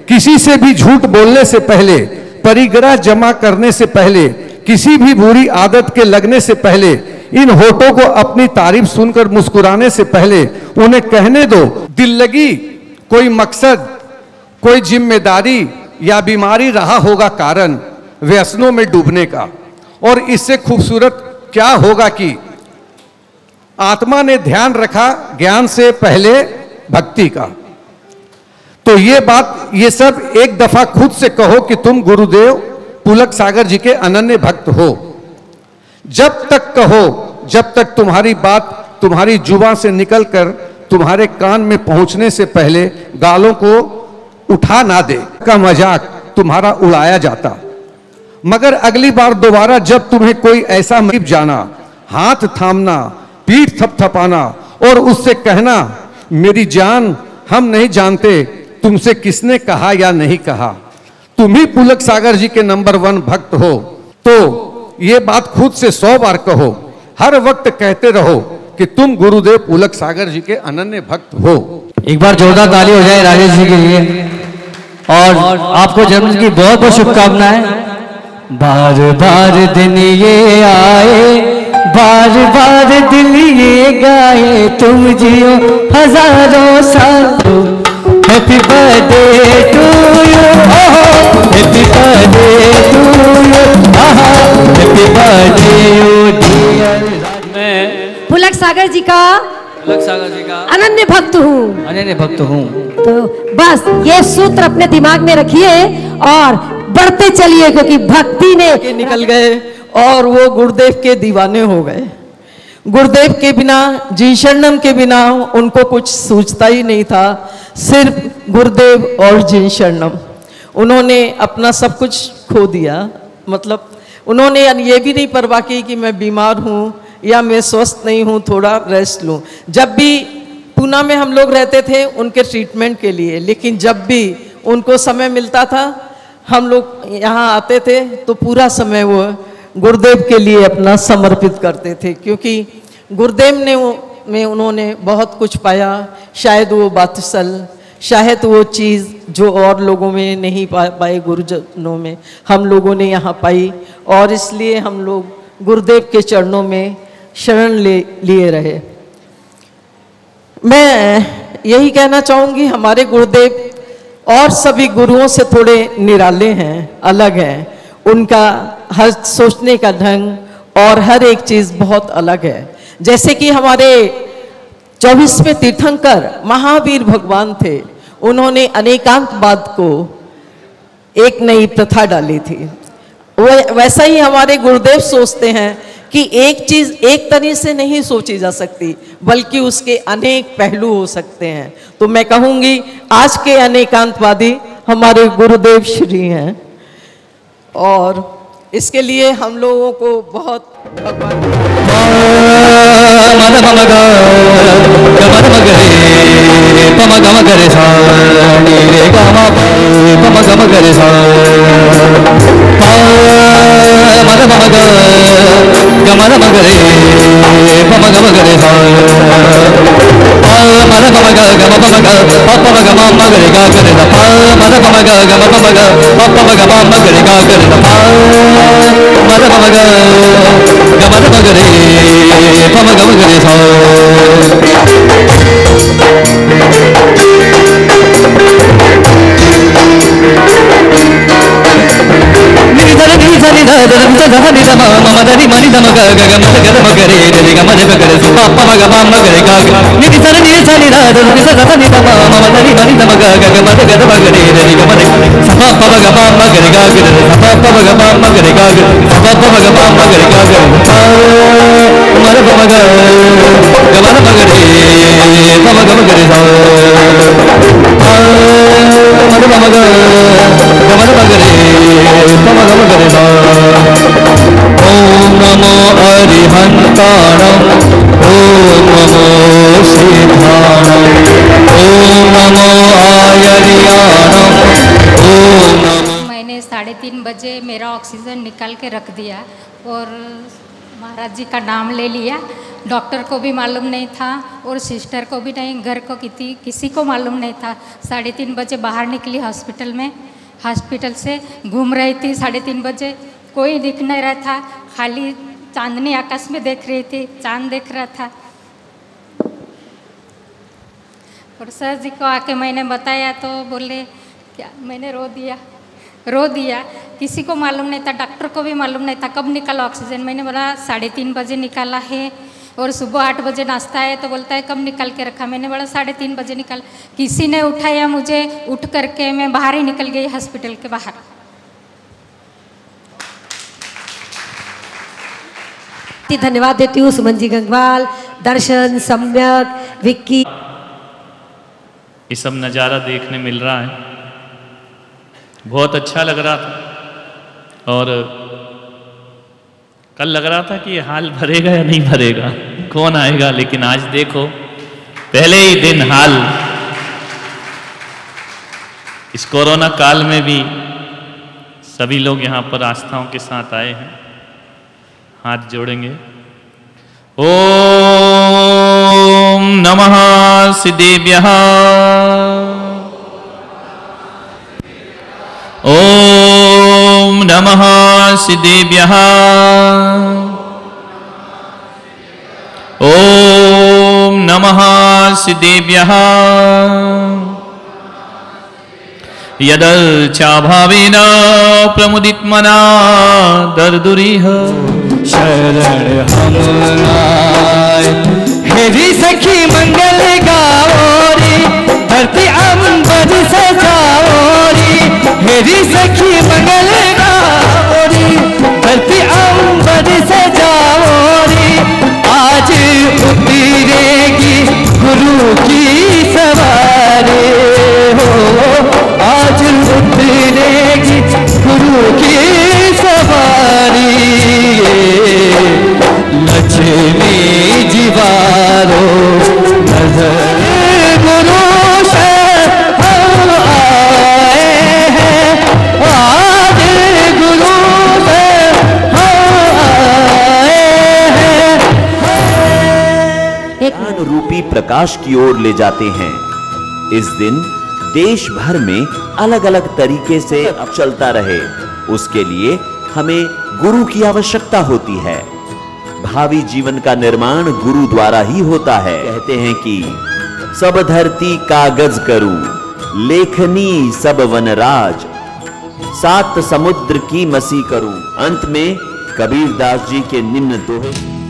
किसी से भी झूठ बोलने से पहले, परिग्रह जमा करने से पहले, किसी भी बुरी आदत के लगने से पहले इन होठों को अपनी तारीफ़ सुनकर मुस्कुराने से पहले उन्हें कहने दो, दिल लगी, कोई मकसद, कोई ज़िम्मेदारी या बीमारी रहा होगा कारण व्यसनों में डूबने का। और इससे खूबसूरत क्या होगा कि आत्मा ने ध्यान रखा ज्ञान से पहले भक्ति का। तो ये बात, ये सब एक दफ़ा खुद से कहो कि तुम गुरुदेव, पुलक सागर जी के अनन्य भक्त हो। जब तक कहो, जब तक तुम्हारी बात तुम्हारी जुबा से निकलकर तुम्हारे कान में पहुँचने से पहले गालों को उठा ना दे। का मज़ाक तुम्हारा उड़ाया जाता। मगर अगली बार दोबारा जब तुम्हें कोई ऐसा मरीब जाना, हाथ थामना, पीठ थपथपाना और उससे कहना, मेरी जान, हम नहीं जानते तुमसे किसने कहा या नहीं कहा। तुम ही पुलक सागर जी के नंबर वन भक्त हो। तो ये बात खुद से सौ बार कहो। हर वक्त कहते रहो कि तुम गुरुदेव पुलक सागर जी के अनन्य भक्त हो। एक बार जोरदार ताली हो जाए राजेश जी के लिए। और आपको जन्मदिन की बहुत बहुत शुभकामनाएँ। बार बार दिन ये आए, बार बार दिल ये गाए। तुम जियो हज़ारों साल। Happy birthday to you happy birthday to जी का पुलक सागर जी का। अनन्य भक्त हूँ। अनन्य भक्त हूँ। तो बस ये सूत्र अपने दिमाग में रखिए और बढ़ते चलिए क्योंकि भक्ति ने के निकल गए और वो गुरुदेव के दीवाने हो गए। गुरुदेव के बिना जी शरणम के बिना उनको कुछ सूझता ही नहीं था। सिर्फ़ गुरुदेव और जी शरणम। उन्होंने अपना सब कुछ खो दिया। मतलब उन्होंने ये भी नहीं परवाह की कि मैं बीमार हूँ या मैं स्वस्थ नहीं हूँ, थोड़ा रेस्ट लूँ। जब भी पूना में हम लोग रहते थे उनके ट्रीटमेंट के लिए, लेकिन जब भी उनको समय मिलता था, हम लोग यहाँ आते थे तो पूरा समय वो गुरुदेव के लिए अपना समर्पित करते थे, क्योंकि गुरुदेव ने में उन्होंने बहुत कुछ पाया। शायद वो बातसल शायद वो चीज़ जो और लोगों में नहीं पा पाए गुरुजनों में, हम लोगों ने यहाँ पाई। और इसलिए हम लोग गुरुदेव के चरणों में शरण ले, लिए रहे। मैं यही कहना चाहूँगी, हमारे गुरुदेव और सभी गुरुओं से थोड़े निराले हैं, अलग हैं। उनका हर सोचने का ढंग और हर एक चीज़ बहुत अलग है। जैसे कि हमारे चौबीसवें तीर्थंकर महावीर भगवान थे। उन्होंने अनेकांतवाद को एक नई प्रथा डाली थी। वैसा ही हमारे गुरुदेव सोचते हैं कि एक चीज़ एक तरह से नहीं सोची जा सकती, बल्कि उसके अनेक पहलू हो सकते हैं। तो मैं कहूँगी, आज के अनेकांतवादी हमारे गुरुदेव श्री हैं। और इसके लिए हम लोगों को बहुत ಗಮನ ಮಗರೇ ಪಮ ಗಮ ಗರೆ ಹಾಯ रे पम गम गरे सा नी रे ग म प पम गम गरे सा प मद मम ग गमद मग रे पम गम गरे सा प मद पम ग गम पम ग प पम ग म म गरे गा गरे सा प मद पम ग गम पम ग प पम ग म म गरे गा गरे सा प मद पम ग गमद मग रे மதரி மனிதமக மதகத மகரே நிதிக மதககர சுப்ப மக மகரே காக நிதி சர நீ சனிதாத நிதி சத நிதம மதரி மனிதமக மதகத மகரே நிதிக மதக சப்ப மக மகரே காக சப்ப மக மகரே காக சப்ப மக மகரே காக மரப மக கமல மகரே மக மகரே சா மரப மக கமல மகரே மக மகரே சா नमो अरिहन्ताणम् ओ नमो नमो नमो मैंने साढ़े तीन बजे मेरा ऑक्सीजन निकाल के रख दिया और महाराज जी का नाम ले लिया। डॉक्टर को भी मालूम नहीं था और सिस्टर को भी नहीं, घर को किसी किसी को मालूम नहीं था। साढ़े तीन बजे बाहर निकली हॉस्पिटल में। हॉस्पिटल से घूम रही थी साढ़े तीन बजे। कोई दिख नहीं रहा था। खाली चांदनी आकाश में देख रही थी, चाँद देख रहा था। और सर जी को आके मैंने बताया तो बोले, क्या मैंने रो दिया? रो दिया। किसी को मालूम नहीं था, डॉक्टर को भी मालूम नहीं था, कब निकाला ऑक्सीजन। मैंने बोला, साढ़े तीन बजे निकाला है और सुबह आठ बजे नाश्ता है। तो बोलता है, कब निकाल के रखा? मैंने बोला, साढ़े तीन बजे निकाल। किसी ने उठाया मुझे, उठ करके मैं बाहर ही निकल गई हॉस्पिटल के बाहर। धन्यवाद देती हूँ सुमन जी गंगवाल, दर्शन, सम्यक, विक्की। ये सब नज़ारा देखने मिल रहा है। बहुत अच्छा लग रहा था। और कल लग रहा था कि हाल भरेगा या नहीं भरेगा, कौन आएगा, लेकिन आज देखो, पहले ही दिन हाल। इस कोरोना काल में भी सभी लोग यहाँ पर आस्थाओं के साथ आए हैं। हाथ जोड़ेंगे। ओम नमः सिद्धेभ्यः। ओम नमः सिद्धेभ्यः। ओम नमः सिद्धेभ्यः। यदर्चाभावेन प्रमुदितमना दर्दुरिह। शरण हम आए हेरी सखी मंगल गाओरी, धरती अंबर सजाओरी। हेरी सखी मंगल गाओरी, धरती अंबर सजाओरी। आज उतरेगी गुरु की जीवारो नज़र गुरु से हम आए हैं। आज गुरु से हम आए हैं ज्ञान रूपी प्रकाश की ओर ले जाते हैं। इस दिन देश भर में अलग अलग तरीके से अब चलता रहे। उसके लिए हमें गुरु की आवश्यकता होती है। भावी जीवन का निर्माण गुरु द्वारा ही होता है। कहते हैं कि, सब धरती कागज़ करूँ, लेखनी सब वनराज, सात समुद्र की मसी करूँ। अंत में कबीरदास जी के निम्न दोहे।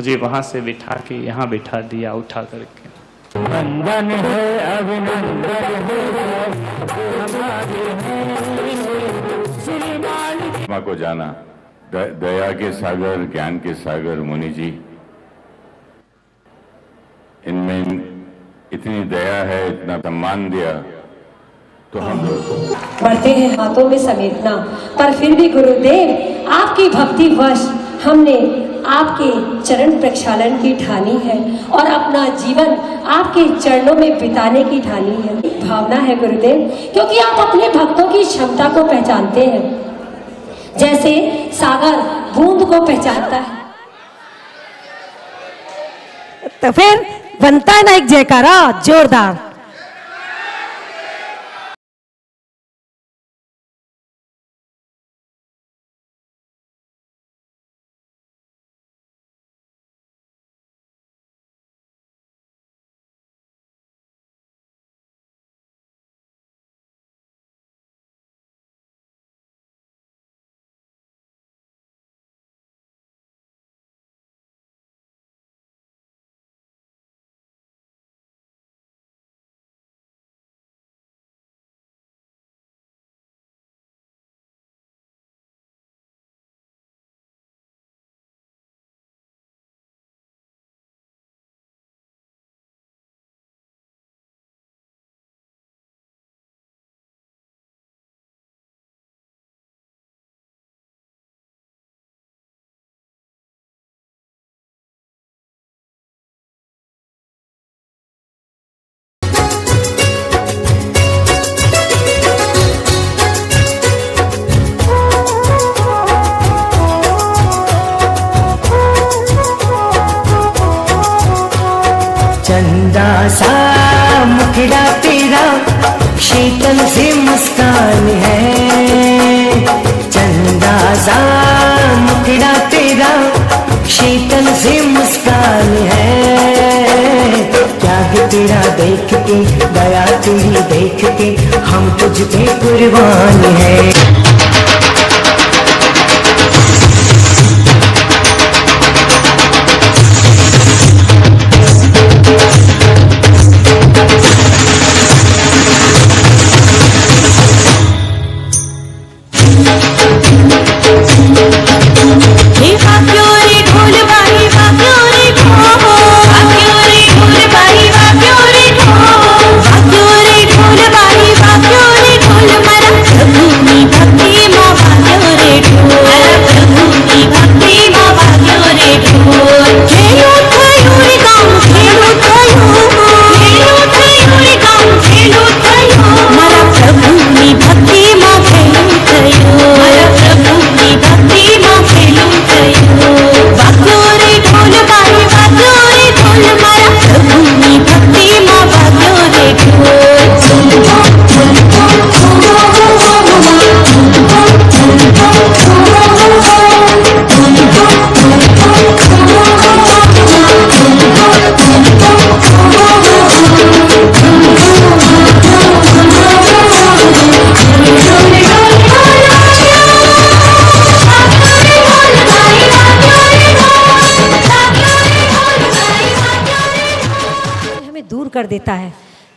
मुझे वहाँ से बिठा के यहाँ बिठा दिया उठा करके। है अभिनंदन को जाना। दया के सागर ज्ञान के सागर मुनि जी। इनमें इतनी दया है इतना सम्मान दिया तो हम लोग बढ़ते हैं हाथों में समेटना पर फिर भी गुरुदेव आपकी भक्ति वश हमने आपके चरण प्रक्षालन की ठानी है और अपना जीवन आपके चरणों में बिताने की ठानी है। भावना है गुरुदेव, क्योंकि आप अपने भक्तों की क्षमता को पहचानते हैं। जैसे सागर बूंद को पहचानता है। तो फिर बनता है ना एक जयकारा, जोरदार।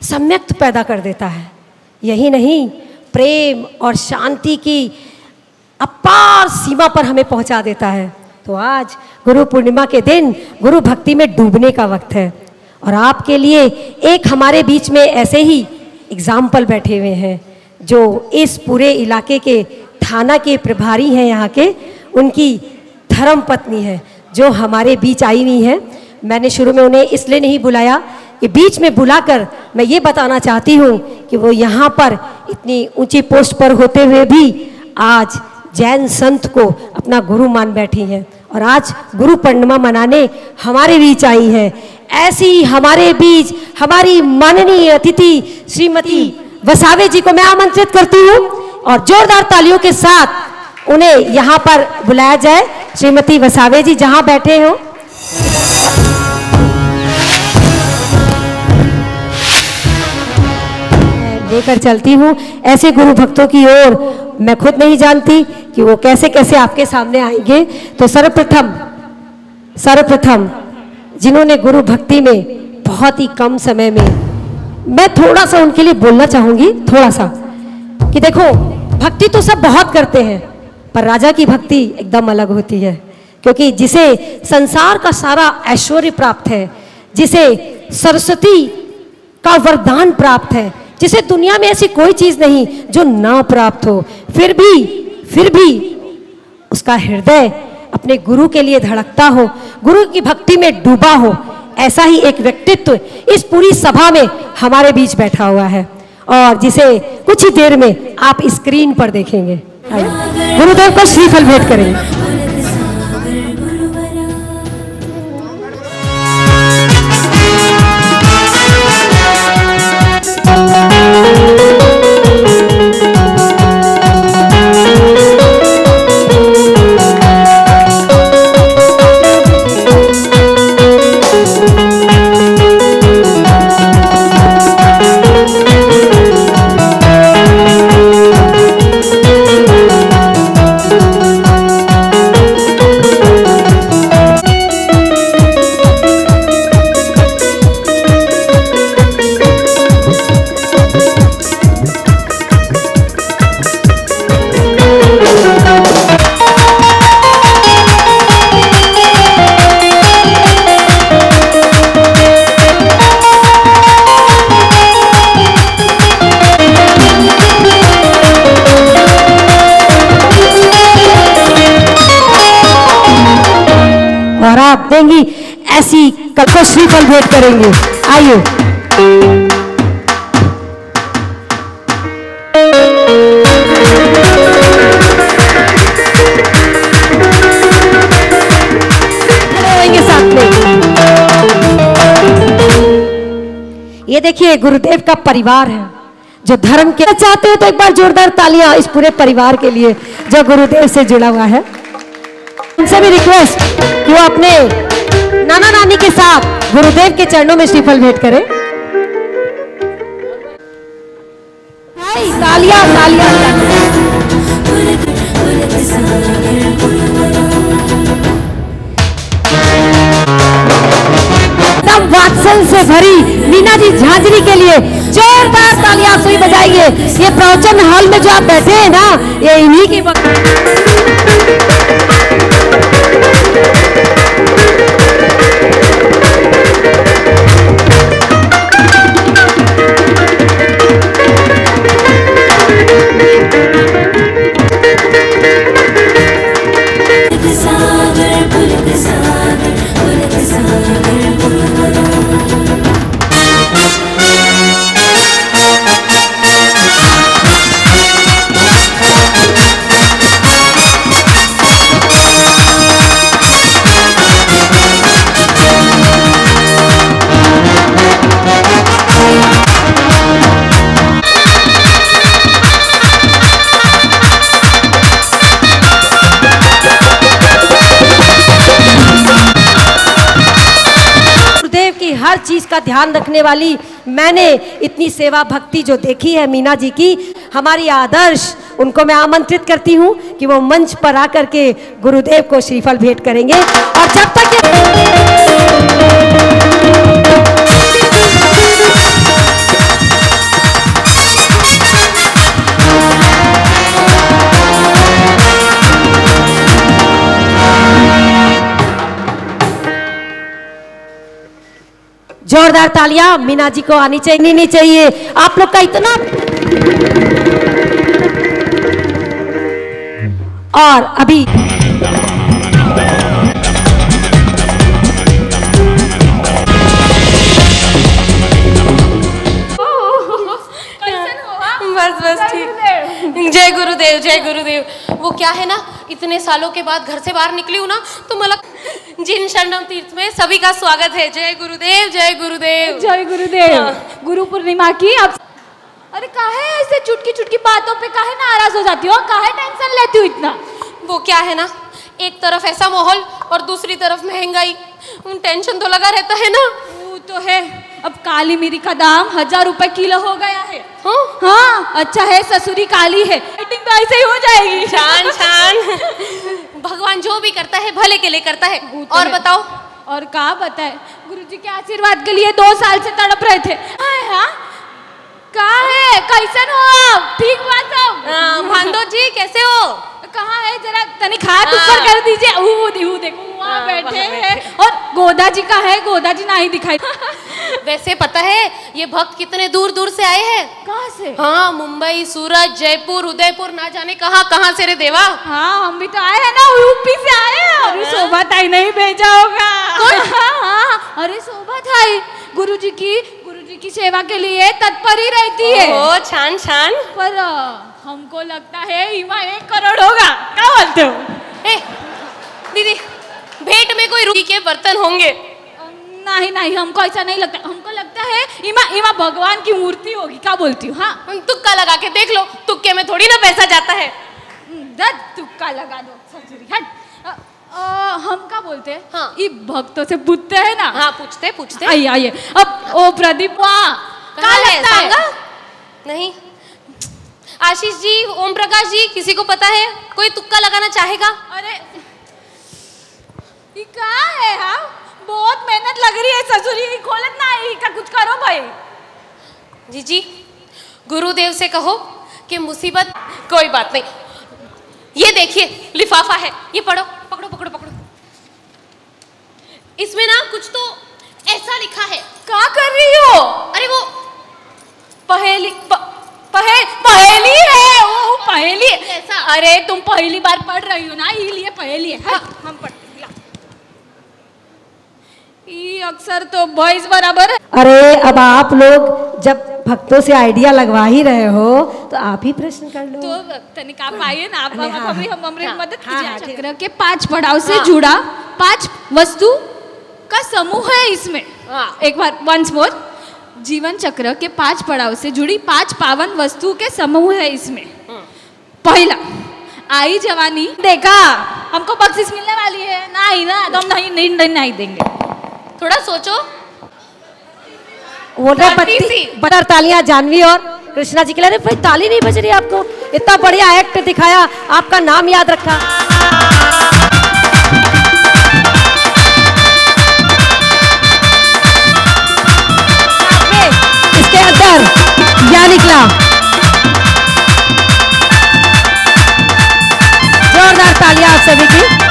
सम्यक्त पैदा कर देता है। यही नहीं, प्रेम और शांति की अपार सीमा पर हमें पहुँचा देता है। तो आज गुरु पूर्णिमा के दिन गुरु भक्ति में डूबने का वक्त है और आपके लिए एक हमारे बीच में ऐसे ही एग्ज़ाम्पल बैठे हुए हैं, जो इस पूरे इलाके के थाना के प्रभारी हैं यहाँ के, उनकी धर्म पत्नी है, जो हमारे बीच आई हुई हैं। मैंने शुरू में उन्हें इसलिए नहीं बुलाया कि बीच में बुलाकर मैं ये बताना चाहती हूँ कि वो यहाँ पर इतनी ऊँची पोस्ट पर होते हुए भी आज जैन संत को अपना गुरु मान बैठी हैं। और आज गुरु पूर्णिमा मनाने हमारे बीच आई हैं। ऐसी हमारे बीच हमारी माननीय अतिथि श्रीमती वसावे जी को मैं आमंत्रित करती हूँ और जोरदार तालियों के साथ उन्हें यहाँ पर बुलाया जाए। श्रीमती वसावे जी जहाँ बैठे हो। लेकर चलती हूँ। ऐसे गुरु भक्तों की ओर मैं खुद नहीं जानती कि वो कैसे कैसे आपके सामने आएँगे। तो सर्वप्रथम सर्वप्रथम जिन्होंने गुरु भक्ति में बहुत ही कम समय में, मैं थोड़ा सा उनके लिए बोलना चाहूँगी, थोड़ा सा, कि देखो, भक्ति तो सब बहुत करते हैं, पर राजा की भक्ति एकदम अलग होती है, क्योंकि जिसे संसार का सारा ऐश्वर्य प्राप्त है, जिसे सरस्वती का वरदान प्राप्त है जिसे दुनिया में ऐसी कोई चीज़ नहीं जो ना प्राप्त हो। फिर भी फिर भी उसका हृदय अपने गुरु के लिए धड़कता हो, गुरु की भक्ति में डूबा हो, ऐसा ही एक व्यक्तित्व इस पूरी सभा में हमारे बीच बैठा हुआ है। और जिसे कुछ ही देर में आप स्क्रीन पर देखेंगे। गुरुदेव को श्रीफल भेंट करेंगे। देंगी। ऐसी कल को श्रीफल भेंट करेंगे। आइए। ये देखिए, गुरुदेव का परिवार है। जो धर्म के चाहते हो तो एक बार जोरदार तालियाँ इस पूरे परिवार के लिए जो गुरुदेव से जुड़ा हुआ है। उनसे भी रिक्वेस्ट कि वो अपने नाना नानी के साथ गुरुदेव के चरणों में श्रीफल भेंट करें। तालियाँ तालियाँ। वात्सल से भरी मीना जी झांझरी के लिए जोरदार तालियाँ सभी बजाइए। ये प्रवचन हॉल में जो आप बैठे हैं ना, ये इन्हीं की बक- गुरुदेव ध्यान रखने वाली, मैंने इतनी सेवा भक्ति जो देखी है मीना जी की, हमारी आदर्श, उनको मैं आमंत्रित करती हूँ कि वो मंच पर आकर के गुरुदेव को श्रीफल भेंट करेंगे। और जब तक जोरदार तालियाँ मीना जी को आनी चाहिए, नहीं चाहिए। आप लोग का इतना और अभी जय गुरुदेव जय गुरुदेव। वो क्या है ना, इतने सालों के बाद घर से बाहर निकली हूँ ना तो मला जिन शरणम तीर्थ में सभी का स्वागत है। जय गुरुदेव जय गुरुदेव। जय गुरुदेव। गुरु पूर्णिमा की अब अरे काहे ऐसे चुटकी चुटकी बातों पे काहे नाराज़ हो जाती हो? काहे टेंशन लेती हो इतना? वो क्या है ना? एक तरफ़ ऐसा माहौल और दूसरी तरफ़ महँगाई। उन टेंशन तो लगा रहता है ना? वो तो है। अब काली मिरी का दाम हज़ार रुपए किलो हो गया है। हाँ। हाँ अच्छा है ससुरी काली है। मीटिंग तो ऐसे ही हो जाएगी। छान छान। भगवान जो भी करता है भले के लिए करता है। और है। बताओ। और कहा बताए गुरुजी के आशीर्वाद के लिए दो साल से तड़प रहे थे। हाँ हाँ? कहा है? कैसन हो आप? ठीक बात सब? भांडो जी कैसे हो? कहा है? जरा तनिक हाथ ऊपर। कर दीजिए। देखो। वहाँ हाँ, बैठे हैं। और गोदा जी का है गोदा जी ना ही दिखाई। वैसे पता है ये भक्त कितने दूर दूर से आए हैं? कहाँ से? हाँ मुंबई सूरत जयपुर उदयपुर ना जाने कहाँ कहाँ से रे देवा? हाँ हम भी तो आए हैं ना यूपी से आए हैं। अरे शोभा ताई नहीं भेजा होगा। हाँ, हाँ, अरे शोभा ताई गुरु जी की गुरु जी की सेवा के लिए तत्पर ही रहती है। ओहो, छान छान। पर हमको लगता है इमा एक करोड़ होगा। क्या बोलते हो? दीदी भेंट में कोई रूही के बर्तन होंगे। नहीं नहीं हमको ऐसा नहीं लगता। हमको लगता है इमा इमा भगवान की मूर्ति होगी क्या बोलती हूँ? हाँ। तुक्का लगा के देख लो तुक्के में थोड़ी ना पैसा जाता है। तुक्का लगा दो हट। अ, हम क्या बोलते हैं? हाँ। ये भक्तों से पूछते हैं ना? हाँ पूछते पूछते। आइए आइए। अब ओ प्रदीप वहाँ क्या लगता है? नहीं। आशीष जी ओम प्रकाश जी किसी को पता है? कोई तुक्का लगाना चाहेगा? अरे ये कहाँ है हाँ बहुत मेहनत लग रही है ससुरी खोलत ना ये का कुछ करो भाई। जी जी गुरुदेव से कहो कि मुसीबत कोई बात नहीं। ये देखिए लिफाफा है ये पढ़ो पकड़ो पकड़ो पकड़ो। इसमें ना कुछ तो ऐसा लिखा है। क्या कर रही हो? अरे वो पहेली प, पहे, पहेली है वो पहेली। ऐसा। अरे तुम पहली बार पढ़ रही हो ना इसलिए पहेली है। हाँ, हम। ये अक्सर तो बॉयज़ बराबर अरे अब आप लोग जब भक्तों से आइडिया लगवा ही रहे हो तो आप ही प्रश्न कर लो। तो तनिक आप आइए ना आप हम हाँ, हमें हम हमारी हाँ, मदद हाँ, कीजिए हाँ, चक्र के पाँच पड़ाव से हाँ। जुड़ा। पाँच वस्तु का समूह है इसमें। एक बार वंस मोर जीवन चक्र के पाँच पड़ाव से जुड़ी पाँच पावन वस्तु के समूह है इसमें। पहला आई जवानी। देखा। हमको बख्शिश मिलने वाली है। नहीं ना तो हम नहीं, नहीं देंगे। थोड़ा सोचो। पत्ती बटर तालियाँ जानवी और कृष्णा जी के लिए भाई ताली नहीं बज रही आपको। इतना बढ़िया एक्ट दिखाया आपका नाम याद रखा। इसके अंदर क्या निकला? जोरदार तालियाँ आप सभी की।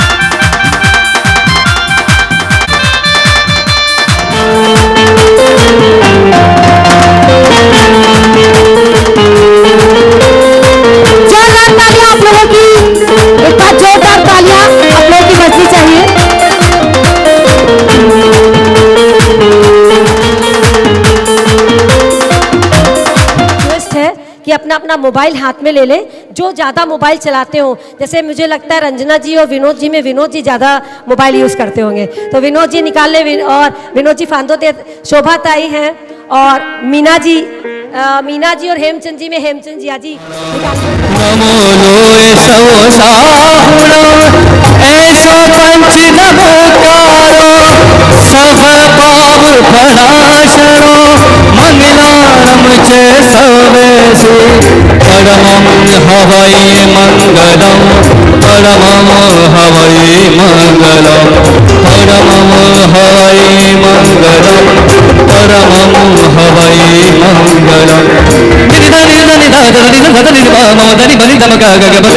अपना अपना मोबाइल हाथ में ले लें। जो ज़्यादा मोबाइल चलाते हो, जैसे मुझे लगता है रंजना जी और विनोद जी में विनोद जी ज़्यादा मोबाइल यूज़ करते होंगे। तो विनोद जी निकाल ले, और विनोद जी फांदो दे, शोभा ताई हैं और मीना जी अ, मीना जी और हेमचंद जी में हेमचंद जी। जी नमोलोय सव साहुणो ऐसो पंच मंगलम परमं मंगलम। परमं हवै मंगलम परमं हवै मंगलम निदा निदा निदा निदा निदा निदा निदा मम दनि बनि दम गा गा गा बस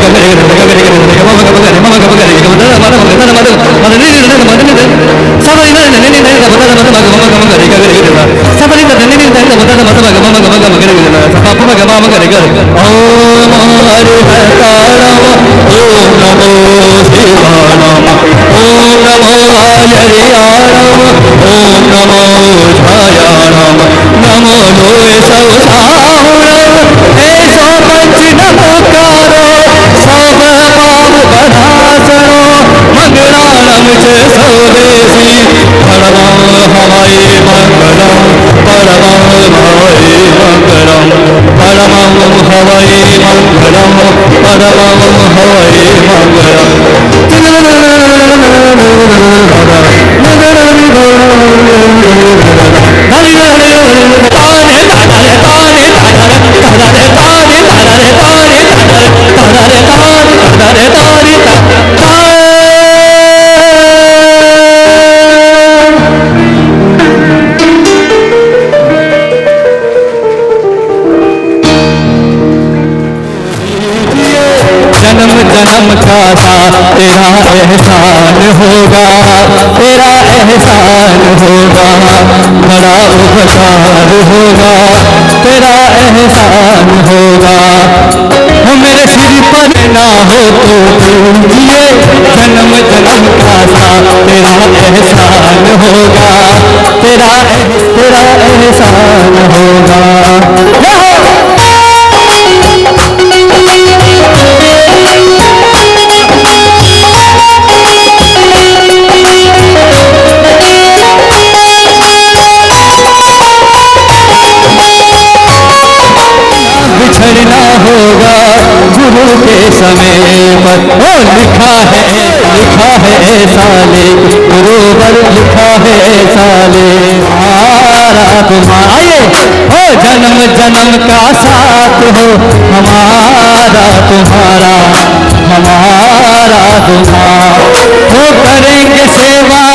दम गा रे रे रे मम दम गा रे सा पा गा पा मा गा रे गा गा रे नमो लोय सव साहुणम ऐसो पंच नमोकारो सब Acı sevdesi Karaman halay mangalam Karaman halay mangalam Karaman halay mangalam Karaman halay mangalam जन्म का सा तेरा एहसान होगा, तेरा एहसान होगा, बड़ा उपकार होगा, तेरा एहसान होगा। मेरे सिर पर ना हो तो ये जन्म जन्म का सा तेरा एहसान होगा, तेरा तेरा एहसान होगा। होगा गुरु के समय पर। ओ, लिखा है लिखा है ऐसा ले गुरु पर लिखा है ऐसा ले हमारा तुम्हारा हो जन्म जन्म का साथ हो। हमारा तुम्हारा हमारा तुम्हारा। हो